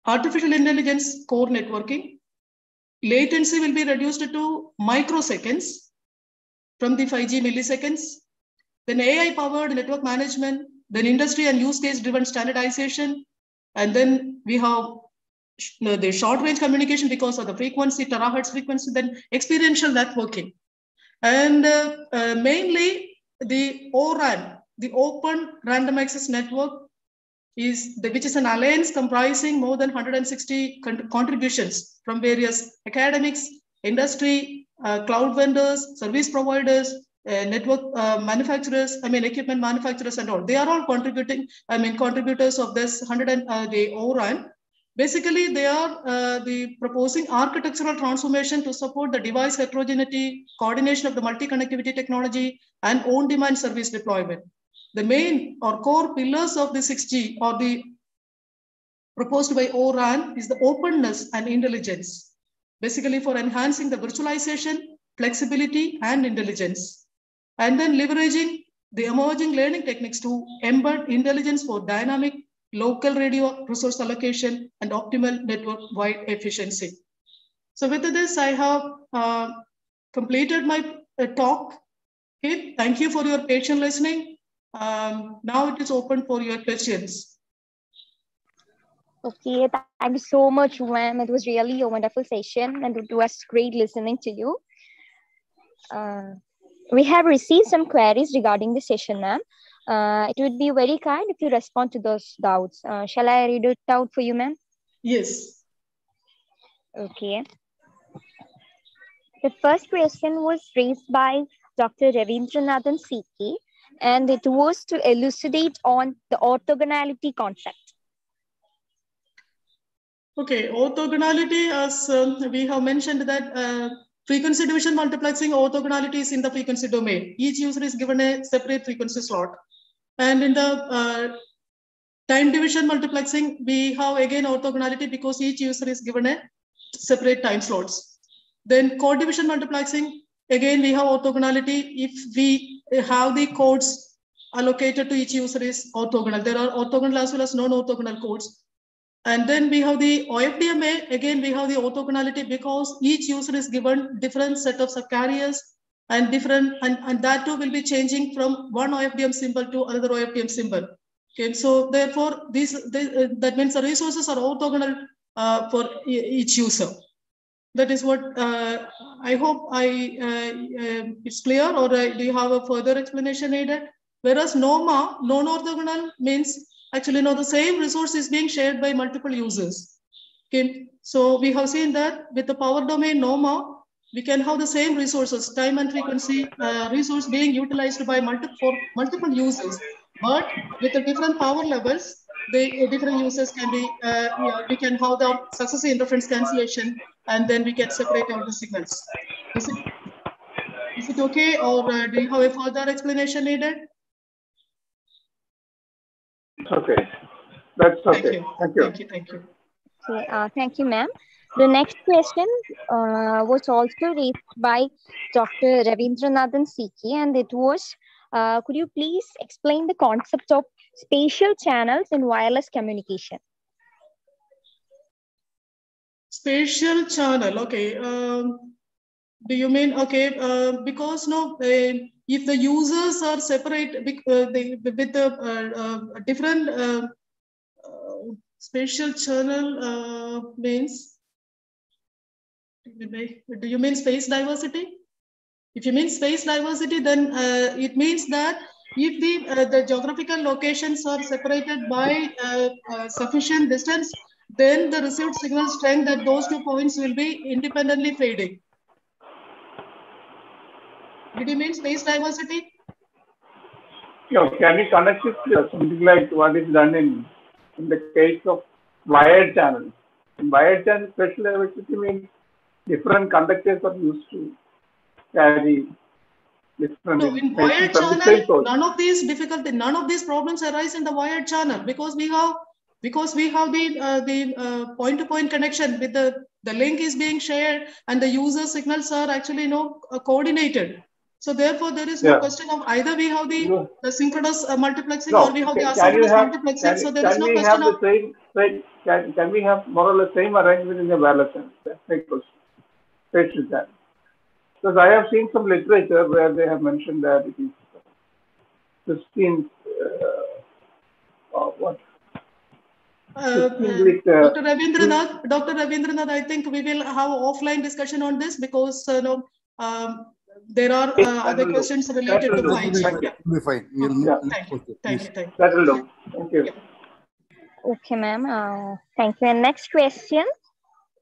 Artificial intelligence core networking. Latency will be reduced to microseconds from the 5G milliseconds. Then AI powered network management, then industry and use case driven standardization. And then we have the short range communication because of the frequency, terahertz frequency, then experiential networking. And uh, uh, mainly the ORAN, the Open Random Access Network, is the, which is an alliance comprising more than 160 con contributions from various academics, industry, uh, cloud vendors, service providers, uh, network uh, manufacturers, I mean, equipment manufacturers and all. They are all contributing, I mean, contributors of this 100 and, uh, the ORAN. Basically, they are uh, the proposing architectural transformation to support the device heterogeneity, coordination of the multi-connectivity technology, and on-demand service deployment. The main or core pillars of the 6G or the proposed by ORAN is the openness and intelligence, basically for enhancing the virtualization, flexibility, and intelligence. And then leveraging the emerging learning techniques to embed intelligence for dynamic local radio resource allocation and optimal network-wide efficiency. So with this, I have uh, completed my uh, talk. Okay, thank you for your patient listening. Um, now it is open for your questions. Okay, thank you so much, ma'am. It was really a wonderful session and it was great listening to you. Uh, we have received some queries regarding the session, ma'am. Uh, it would be very kind if you respond to those doubts. Uh, shall I read it out for you, ma'am? Yes. Okay. The first question was raised by Dr. Ravindranathan CK, and it was to elucidate on the orthogonality concept. Okay, orthogonality, as uh, we have mentioned that uh, frequency division multiplexing orthogonality is in the frequency domain. Each user is given a separate frequency slot. And in the uh, time division multiplexing, we have again orthogonality because each user is given a separate time slots. Then code division multiplexing, again, we have orthogonality. If we have the codes allocated to each user is orthogonal. There are orthogonal as well as non-orthogonal codes. And then we have the OFDMA, again, we have the orthogonality because each user is given different set of subcarriers and different, and, and that too will be changing from one OFDM symbol to another OFDM symbol. Okay, so therefore, these, uh, that means the resources are orthogonal uh, for each user. That is what uh, I hope I uh, uh, it's clear, or uh, do you have a further explanation needed? Whereas NOMA, non-orthogonal means actually no, the same resource is being shared by multiple users. Okay, so we have seen that with the power domain NOMA, we can have the same resources, time and frequency uh, resource being utilized by multi for multiple users. But with the different power levels, the different users can be, uh, yeah, we can have the successive interference cancellation, and then we can separate out the signals. Is it, is it okay, or uh, do you have a further explanation needed? Okay, that's okay. Thank you. Thank you. Thank you. Thank you. Okay, uh, thank you, ma'am. The next question uh, was also raised by Dr. Ravindranathan CK, and it was, uh, could you please explain the concept of spatial channels in wireless communication? Spatial channel, okay. Um, do you mean, okay, uh, because no, uh, if the users are separate uh, they, with the uh, different spatial channel means do you mean space diversity? If you mean space diversity, then uh, it means that if the, uh, the geographical locations are separated by uh, uh sufficient distance, then the received signal strength at those two points will be independently fading. Did you mean space diversity? Yeah, can we connect it to something like what is done in, in the case of wired channels? In wired channel special electricity means different conductors are used to carry different No, in wired the channel, none of these difficulty, none of these problems arise in the wired channel because we have because we have the uh, the uh, point-to-point connection with the the link is being shared and the user signals are actually you know uh, coordinated. So therefore, there is no Yeah. question of either we have the, No. the synchronous uh, multiplexing No, or we have the can you asynchronous have, multiplexing. can, so there is no we have question the of same, same can, can we have more or less same arrangement in the wireless? That's my question. Spatial channel. Because I have seen some literature where they have mentioned that it is 15, uh, uh, what, Uh, with, uh, Dr. Ravindranath, Dr. Ravindranath, I think we will have offline discussion on this because uh, no, um, there are uh, other will do. questions That related will to do. 5G. Thank you. Yeah. Will be fine. We'll, Yeah. Thank you. okay, Thank you. Thank you. That will do. Thank you. Okay, ma'am. Uh, thank you. And next question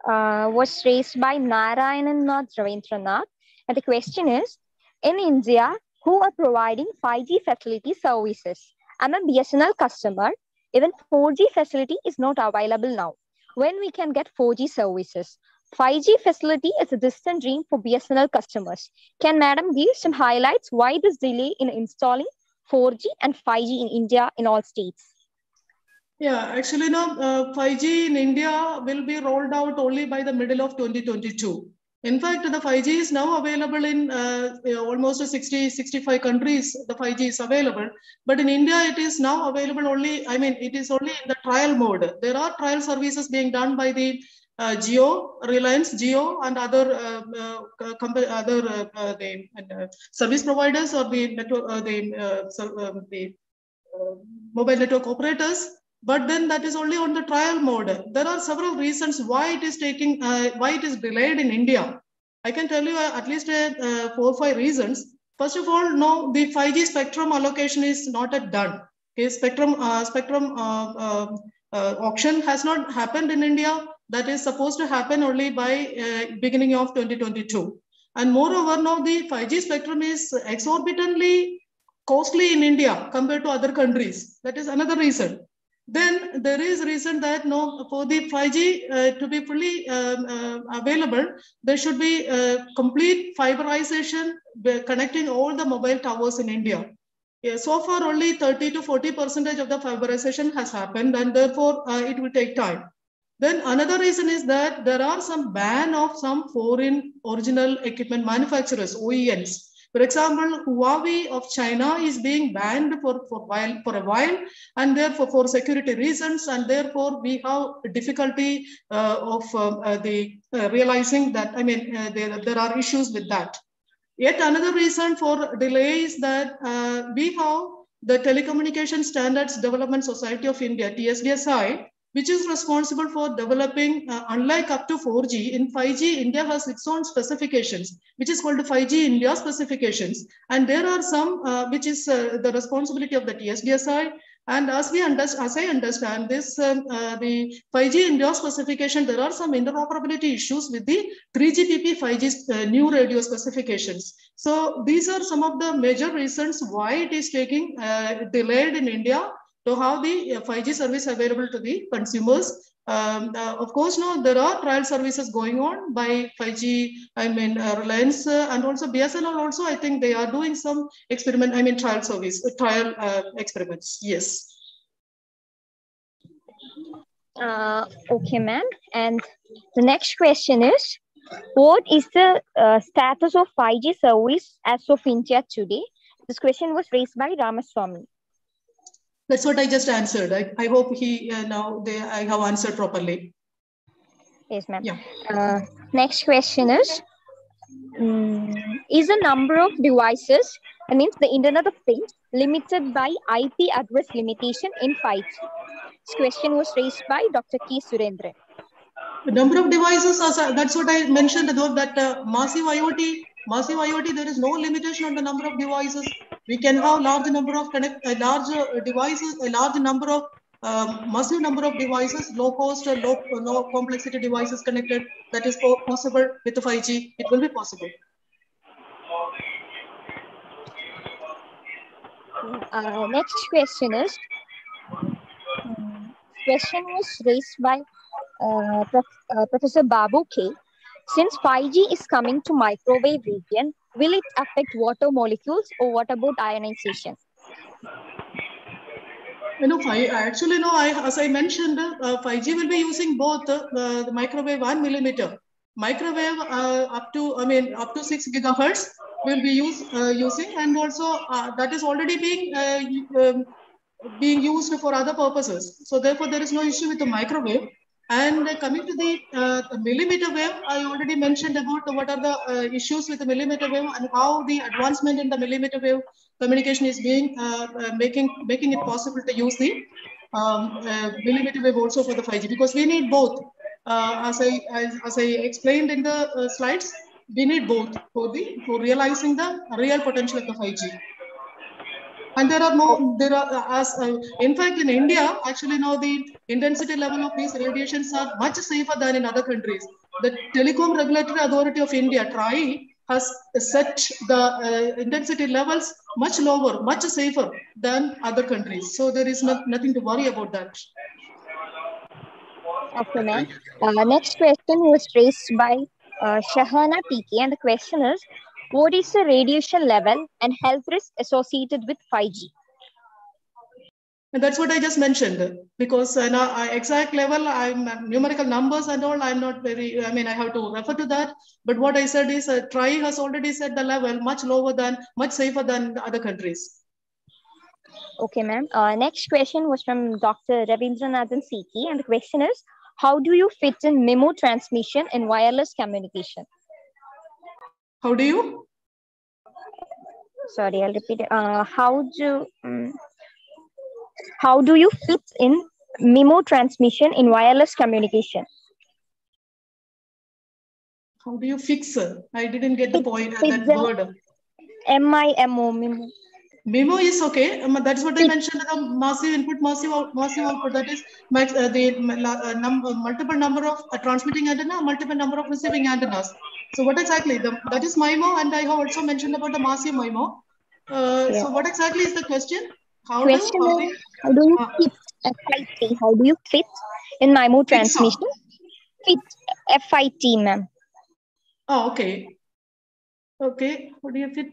uh, was raised by Narayanath Ravindranath. And the question is, in India, who are providing 5G facility services? I'm a BSNL customer. Even 4G facility is not available now. When we can get 4G services? 5G facility is a distant dream for BSNL customers. Can madam give some highlights why this delay in installing 4G and 5G in India in all states? Yeah, actually, no, uh, 5G in India will be rolled out only by the middle of 2022. In fact, the 5G is now available in uh, almost 60, 65 countries. The 5G is available, but in India, it is now available only. I mean, it is only in the trial mode. There are trial services being done by the uh, Jio, Reliance, Jio, and other uh, uh, other uh, the service providers or the network, the so, um, the mobile network operators but then that is only on the trial mode. There are several reasons why it is taking, uh, why it is delayed in India. I can tell you uh, at least uh, uh, four or five reasons. First of all, no, the 5G spectrum allocation is not yet done. Okay, spectrum uh, spectrum uh, uh, auction has not happened in India. That is supposed to happen only by beginning of 2022. And moreover, now the 5G spectrum is exorbitantly costly in India compared to other countries. That is another reason then there is reason that no for the 5G uh, to be fully um, uh, available, there should be uh, complete fiberization connecting all the mobile towers in India. Yeah, so far only 30 to 40 percentage of the fiberization has happened and therefore uh, it will take time. Then another reason is that there are some ban of some foreign original equipment manufacturers, OEMs. For example, Huawei of China is being banned for, for, while, for a while, and therefore for security reasons, and therefore we have difficulty uh, of uh, the uh, realizing that, I mean, there, there are issues with that. Yet another reason for delay is that we have the Telecommunication Standards Development Society of India, TSDSI, which is responsible for developing, uh, unlike up to 4G, in 5G, India has its own specifications, which is called the 5G India specifications. And there are some, uh, which is uh, the responsibility of the TSDSI. And as we as I understand this, um, the 5G India specification, there are some interoperability issues with the 3GPP 5G new radio specifications. So these are some of the major reasons why it is taking delayed in India to have the 5G service available to the consumers. Um, uh, of course, now there are trial services going on by 5G, I mean, uh, Reliance uh, and also BSNL also, I think they are doing some experiment, I mean, trial service, trial experiments, yes. okay, ma'am. And the next question is, what is the status of 5G service as of India today? This question was raised by Ramaswamy. That's what I just answered. I, I hope he uh, now they I have answered properly. Yes, ma'am. Yeah. Uh, next question is: um, Is the number of devices, I mean the Internet of Things, limited by IP address limitation in 5G? This question was raised by Dr. K. Surendra. The number of devices, that's what I mentioned about that uh, massive IoT. Massive IoT, there is no limitation on the number of devices we can have large number of connect a large devices a large number of um, massive number of devices low cost or low low complexity devices connected that is possible with 5g it will be possible uh, next question is um, question was raised by uh, Prof- uh, Professor Babu K. Since 5G is coming to microwave region, will it affect water molecules or what about ionization? You know, five, actually, no, I, as I mentioned, uh, 5G will be using both uh, the microwave and millimeter. Microwave uh, up to, I mean, up to 6 gigahertz will be use, uh, using, and also uh, that is already being uh, um, being used for other purposes. So therefore, there is no issue with the microwave. And coming to the, the millimeter wave, I already mentioned about what are the issues with the millimeter wave and how the advancement in the millimeter wave communication is being uh, uh, making making it possible to use the um, uh, millimeter wave also for the 5G because we need both. as I as, as, I explained in the slides, we need both for the for realizing the real potential of the 5G. And there are no there are as in fact in India actually now the intensity level of these radiations are much safer than in other countries. The Telecom Regulatory Authority of India, TRAI, has set the uh, intensity levels much lower, much safer than other countries. So there is not, nothing to worry about that. Okay, ma'am. Uh, next question was raised by uh, Shahana PK, and the question is, what is the radiation level and health risk associated with 5G? And that's what I just mentioned because uh, now exact level, I'm uh, numerical numbers and all. I'm not very. I mean, I have to refer to that. But what I said is, uh, TRAI has already set the level much lower than, much safer than the other countries. Okay, ma'am. Uh, next question was from Dr. Ravindranathan CK, and the question is, how do you fit in MIMO transmission in wireless communication? How do you? Sorry, I'll repeat it. Uh, how do um, how do you fit in MIMO transmission in wireless communication? How do you fix it? I didn't get the point, uh, that word. M-I-M-O, MIMO. MIMO is okay. Um, that's what I mentioned, the massive input, massive, out, massive output. That is uh, the uh, number, multiple number of uh, transmitting antenna, multiple number of receiving antennas. So what exactly? The, that is MIMO, and I have also mentioned about the massive MIMO. Uh, yeah. So what exactly is the question? How question do, is, how do you uh, fit FIT? How do you fit in MIMO transmission? Fit FIT, ma'am. Oh, okay. Okay. How do you fit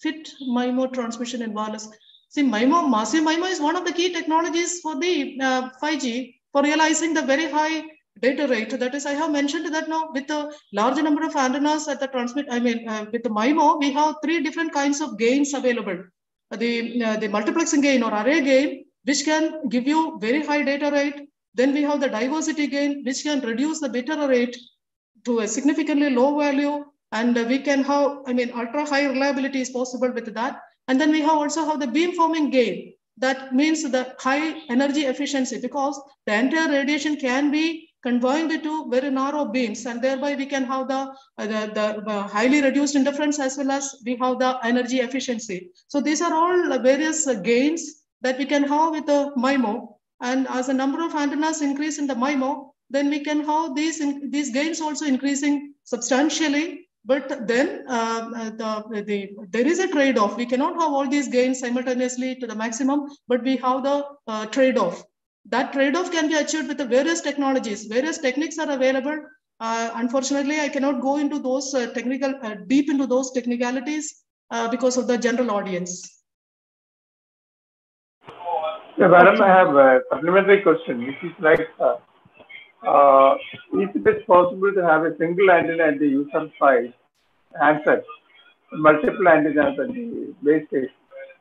fit MIMO transmission in wireless? See, MIMO, massive MIMO is one of the key technologies for the uh, 5G for realizing the very high data rate. That is, I have mentioned that now with a large number of antennas at the transmit, I mean, uh, with the MIMO, we have three different kinds of gains available the, uh, the multiplexing gain or array gain, which can give you very high data rate. Then we have the diversity gain, which can reduce the bit error rate to a significantly low value. And we can have, I mean, ultra high reliability is possible with that. And then we have also have the beamforming gain. That means the high energy efficiency because the entire radiation can be confined to very narrow beams and thereby we can have the, uh, the, the highly reduced interference as well as we have the energy efficiency. So these are all various uh, gains that we can have with the MIMO. And as the number of antennas increase in the MIMO, then we can have these, these gains also increasing substantially. But then uh, the, the, there is a trade-off. We cannot have all these gains simultaneously to the maximum, but we have the uh, trade-off that trade-off can be achieved with the various technologies. Various techniques are available. Uh, unfortunately, I cannot go into those uh, technical, uh, deep into those technicalities uh, because of the general audience. So, madam, I have a supplementary question, which is like, uh, uh, if it is possible to have a single antenna at the user side handset, multiple antennas at the base station,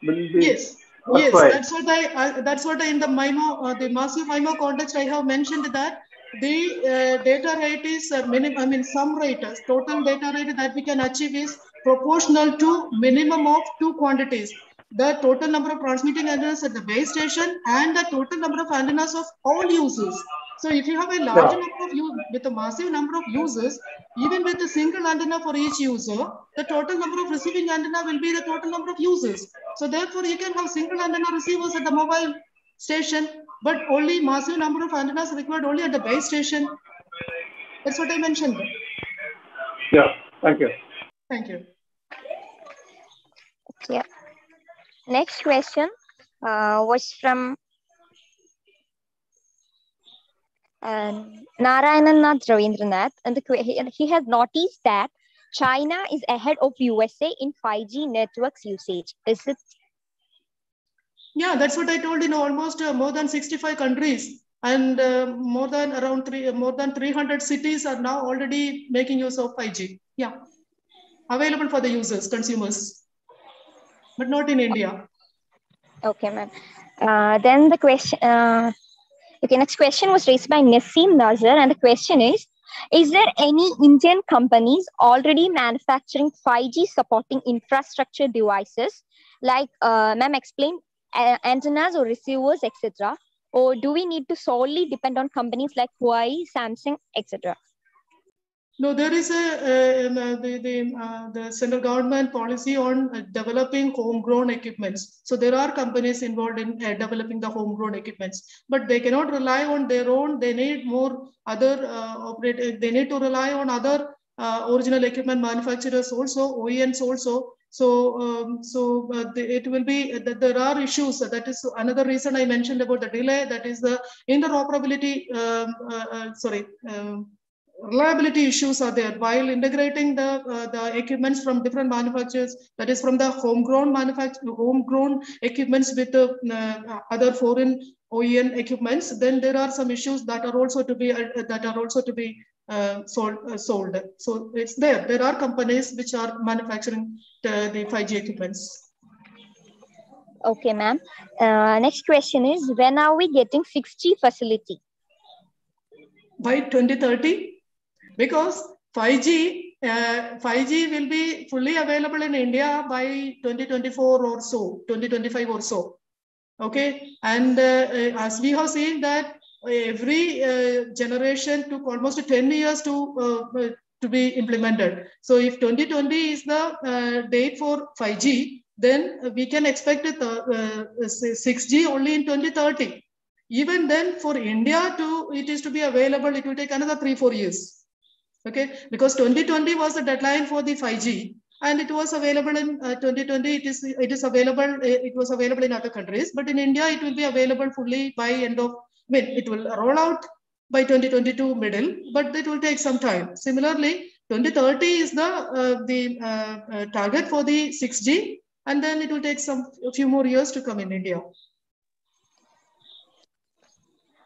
will be yes. Yes, that's what I, I, that's what I, in the MIMO, uh, the massive MIMO context, I have mentioned that the uh, data rate is uh, minimum, I mean, some rate, uh, total data rate that we can achieve is proportional to minimum of two quantities. The total number of transmitting antennas at the base station and the total number of antennas of all users. So if you have a large yeah. number of you with a massive number of users, even with a single antenna for each user, the total number of receiving antenna will be the total number of users. So therefore, you can have single antenna receivers at the mobile station, but only massive number of antennas required only at the base station. That's what I mentioned. Yeah, thank you. Thank you. Yeah. Next question uh, was from And Narayananath Ravindranath, and the, he, he has noticed that China is ahead of USA in 5G networks usage. Is it? Yeah, that's what I told you. Know almost uh, more than 65 countries and uh, more than around three, more than 300 cities are now already making use of 5G. Yeah, available for the users, consumers, but not in India. Okay, ma'am. Uh, then the question, uh, okay, next question was raised by Nassim Nazar, and the question is, is there any Indian companies already manufacturing 5G supporting infrastructure devices, like uh, ma'am explained, uh, antennas or receivers, etc., or do we need to solely depend on companies like Huawei, Samsung, etc.? No, there is a uh, the the, uh, the central government policy on uh, developing homegrown equipments. So there are companies involved in uh, developing the homegrown equipments, but they cannot rely on their own. They need more other operate. They need to rely on other original equipment manufacturers also, OEMs also. So um, so the, it will be that there are issues. That is another reason I mentioned about the delay. That is the interoperability. Um, sorry. Um, reliability issues are there. While integrating the uh, the equipments from different manufacturers that is from the homegrown manufacture homegrown equipments with the uh, other foreign OEM equipments then there are some issues that are also to be uh, that are also to be sold sold. So it's there. There are companies which are manufacturing the, the 5G equipments. Okay ma'am. Next question is when are we getting 6G facility? By 2030 because 5G, uh, 5G will be fully available in India by 2024 or so, 2025 or so. Okay, and uh, as we have seen that every uh, generation took almost 10 years to to be implemented. So if 2020 is the date for 5G, then we can expect it, 6G only in 2030 even then for india to it is to be available it will take another three four years okay? Because 2020 was the deadline for the 5g and it was available in uh, 2020 it is it is available it was available in other countries but in india it will be available fully by end of I mean, it will roll out by 2022 middle but it will take some time. Similarly 2030 is the uh, the uh, target for the 6g and then it will take some a few more years to come in india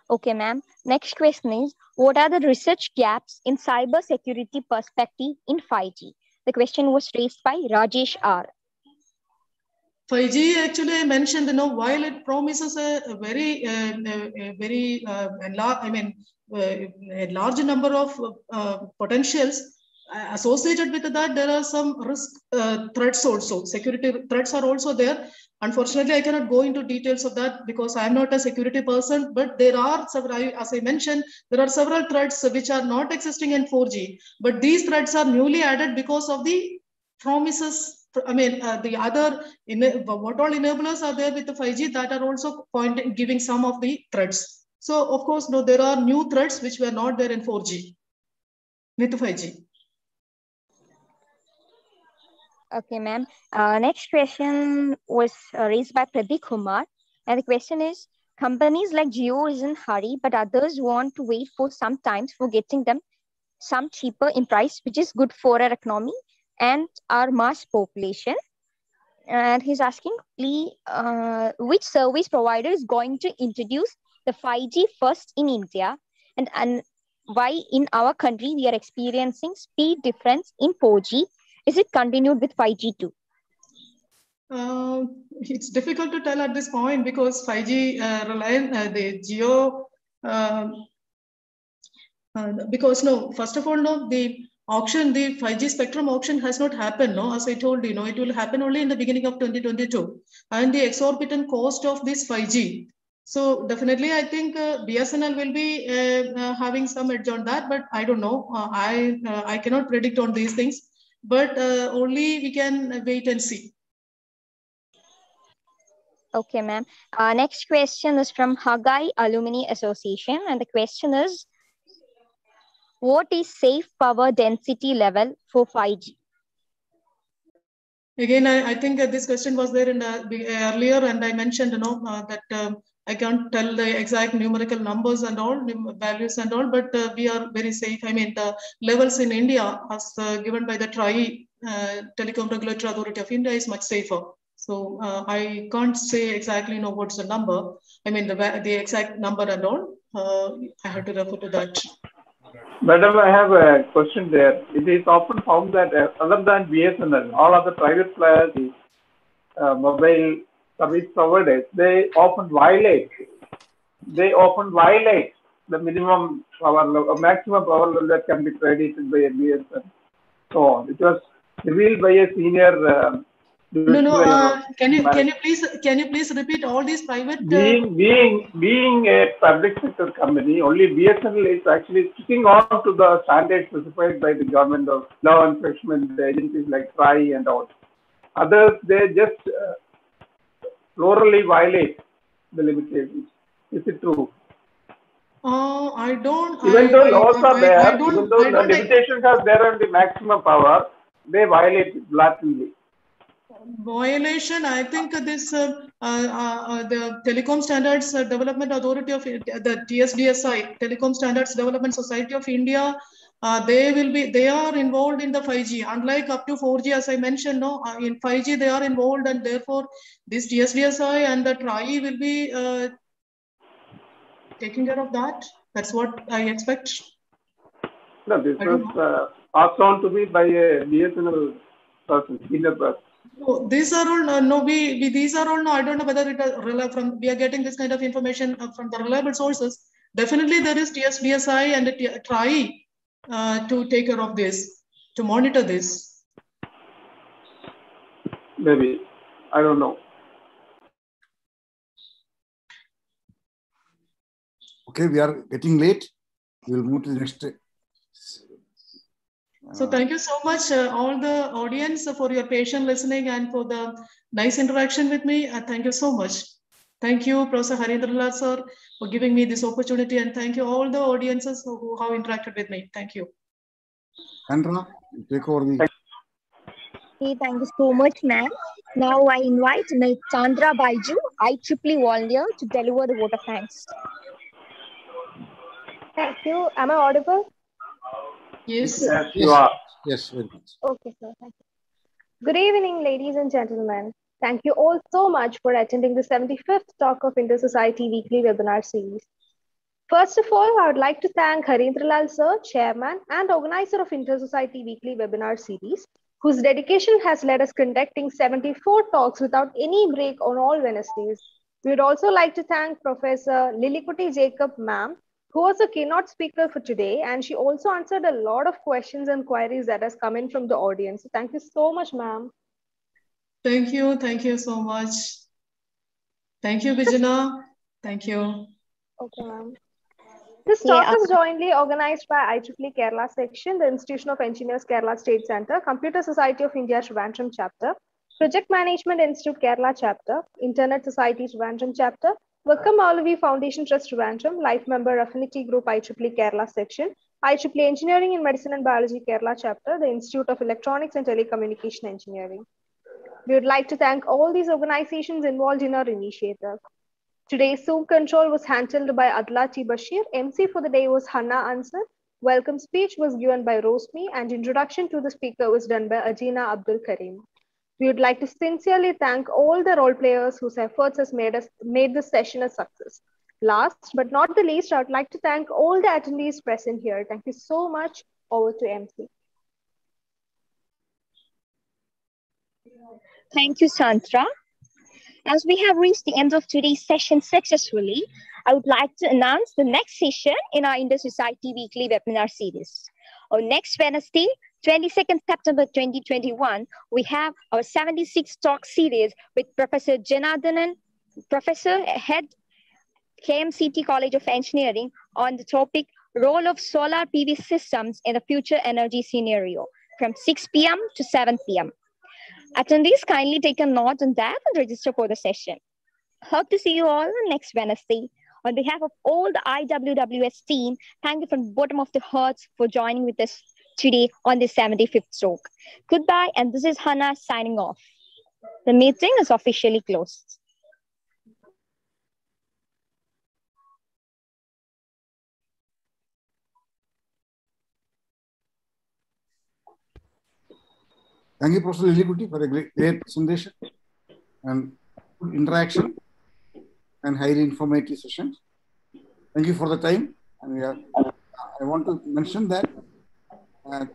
Okay, ma'am. Next question is, what are the research gaps in cyber security perspective in 5G? The question was raised by Rajesh R. 5G actually I mentioned, you know, while it promises a, a very, uh, a, very, uh, I mean, uh, a large number of uh, potentials, associated with that, there are some risk uh, threats also. Security threats are also there. Unfortunately, I cannot go into details of that because I'm not a security person, but there are several, as I mentioned, there are several threats which are not existing in 4G, but these threats are newly added because of the promises I mean, uh, the other, what all enablers are there with the 5G that are also pointing, giving some of the threats. So, of course, no, there are new threats which were not there in 4G with 5G. Okay, ma'am. Uh, next question was uh, raised by Pradeep Kumar. And the question is, companies like Jio is in hurry, but others want to wait for some time for getting them some cheaper in price, which is good for our economy and our mass population. And he's asking, please, uh, which service provider is going to introduce the 5G first in India and, and why in our country we are experiencing speed difference in 4G is it continued with 5G too? Uh, it's difficult to tell at this point because 5G uh, Reliance, uh, the Jio um, uh, because no, first of all, no, the auction, the 5G spectrum auction has not happened. No, as I told you, no, it will happen only in the beginning of 2022, and the exorbitant cost of this 5G. So definitely, I think uh, BSNL will be uh, uh, having some edge on that, but I don't know. I I cannot predict on these things but uh, only we can wait and see. Okay, ma'am. Uh, next question is from Hagai Alumni Association. And the question is, what is safe power density level for 5G? Again, I, I think this question was there in the, earlier, and I mentioned, you know, uh, that um, I can't tell the exact numerical numbers and all values and all, but uh, we are very safe. I mean, the levels in India, as uh, given by the TRAI, uh, Telecom Regulatory Authority of India, is much safer. So uh, I can't say exactly know what's the number. I mean, the the exact number and all. Uh, I have to refer to that. Madam, I have a question there. It is often found that uh, other than BSNL, all other private players, mobile service providers, they often violate, they often violate the minimum power level, maximum power level that can be credited by NBS and so on. It was revealed by a senior. Uh, no, no. Uh, can you can you please can you please repeat all these private? Uh... Being being being a public sector company, only BSNL is actually sticking on to the standards specified by the government of law enforcement agencies like TRAI and all. Others, they just uh, plurally violate the limitations. Is it true? Uh, I don't. Even I, though I, laws I, are there, I, don't, even though the limitations are there on the maximum power, they violate it blatantly. Violation. I think this uh, uh, the Telecom Standards Development Authority of the TSDSI, Telecom Standards Development Society of India, uh, they will be they are involved in the 5G. Unlike up to 4G, as I mentioned, no, uh, in 5G they are involved, and therefore this TSDSI and the TRAI will be uh, taking care of that. That's what I expect. No, this was uh, passed on to me by a BSNL person, senior person. No, these are all uh, no. We, we these are all no. I don't know whether it is from. We are getting this kind of information from the reliable sources. Definitely, there is TSDSI and TRAI uh, to take care of this, to monitor this? Maybe. I don't know. Okay, we are getting late. We will move to the next. So thank you so much, uh, all the audience, for your patient listening and for the nice interaction with me. Uh, thank you so much. Thank you, Professor Harindralal sir, for giving me this opportunity. And thank you all the audiences who, who have interacted with me. Thank you. Sandra, take over the... Okay, thank you so much, ma'am. Now I invite Ms. Chandra Baiju, IEEE volunteer, to deliver the vote of thanks. Thank you. Am I audible? Yes. Yes, you are. Yes, very good. Okay, sir. Thank you. Good evening, ladies and gentlemen. Thank you all so much for attending the 75th Talk of Inter-Society Weekly webinar series. First of all, I would like to thank Harindralal sir, chairman and organizer of Inter-Society Weekly webinar series, whose dedication has led us conducting 74 talks without any break on all Wednesdays. We would also like to thank Professor Lillykutty Jacob ma'am, who was a keynote speaker for today, and she also answered a lot of questions and queries that has come in from the audience. So thank you so much, ma'am. Thank you. Thank you so much. Thank you, Vijana. Thank you. Okay, ma'am. This talk yeah. is jointly organized by IEEE Kerala section, the Institution of Engineers Kerala State Center, Computer Society of India Trivandrum chapter, Project Management Institute Kerala chapter, Internet Society Trivandrum chapter, Vakkom Moulavi Foundation Trust Trivandrum, Life Member Affinity Group IEEE Kerala section, IEEE Engineering in Medicine and Biology Kerala chapter, the Institute of Electronics and Telecommunication Engineering. We would like to thank all these organizations involved in our initiative. Today's Zoom control was handled by Adla T. Bashir. MC for the day was Hannah Ansar. Welcome speech was given by Rosmi and introduction to the speaker was done by Ajina Abdul Karim. We would like to sincerely thank all the role players whose efforts has made us made this session a success. Last but not the least, I would like to thank all the attendees present here. Thank you so much. Over to MC. Thank you, Santra. As we have reached the end of today's session successfully, I would like to announce the next session in our Inter-Society Weekly webinar series. On next Wednesday, 22nd September 2021, we have our 76 talk series with Professor Janardhanan, Professor Head KMCT College of Engineering on the topic Role of Solar PV Systems in the Future Energy Scenario from 6 p.m. to 7 p.m. Attendees kindly take a note on that and register for the session. Hope to see you all on next Wednesday. On behalf of all the IWWS team, thank you from the bottom of the hearts for joining with us today on the 75th stroke. Goodbye, and this is Hannah signing off. The meeting is officially closed. Thank you, Professor Lillykutty, for a great, great presentation and interaction and highly informative session. Thank you for the time. And we are, I want to mention that uh,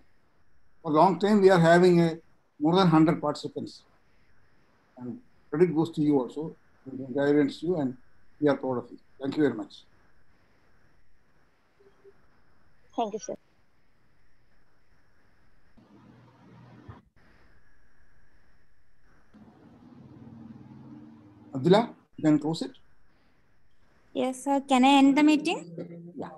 for a long time we are having a more than 100 participants. And credit goes to you also, and guidance you, and we are proud of you. Thank you very much. Thank you, sir. Abdullah, you can close it. Yes, sir. Can I end the meeting? Yeah.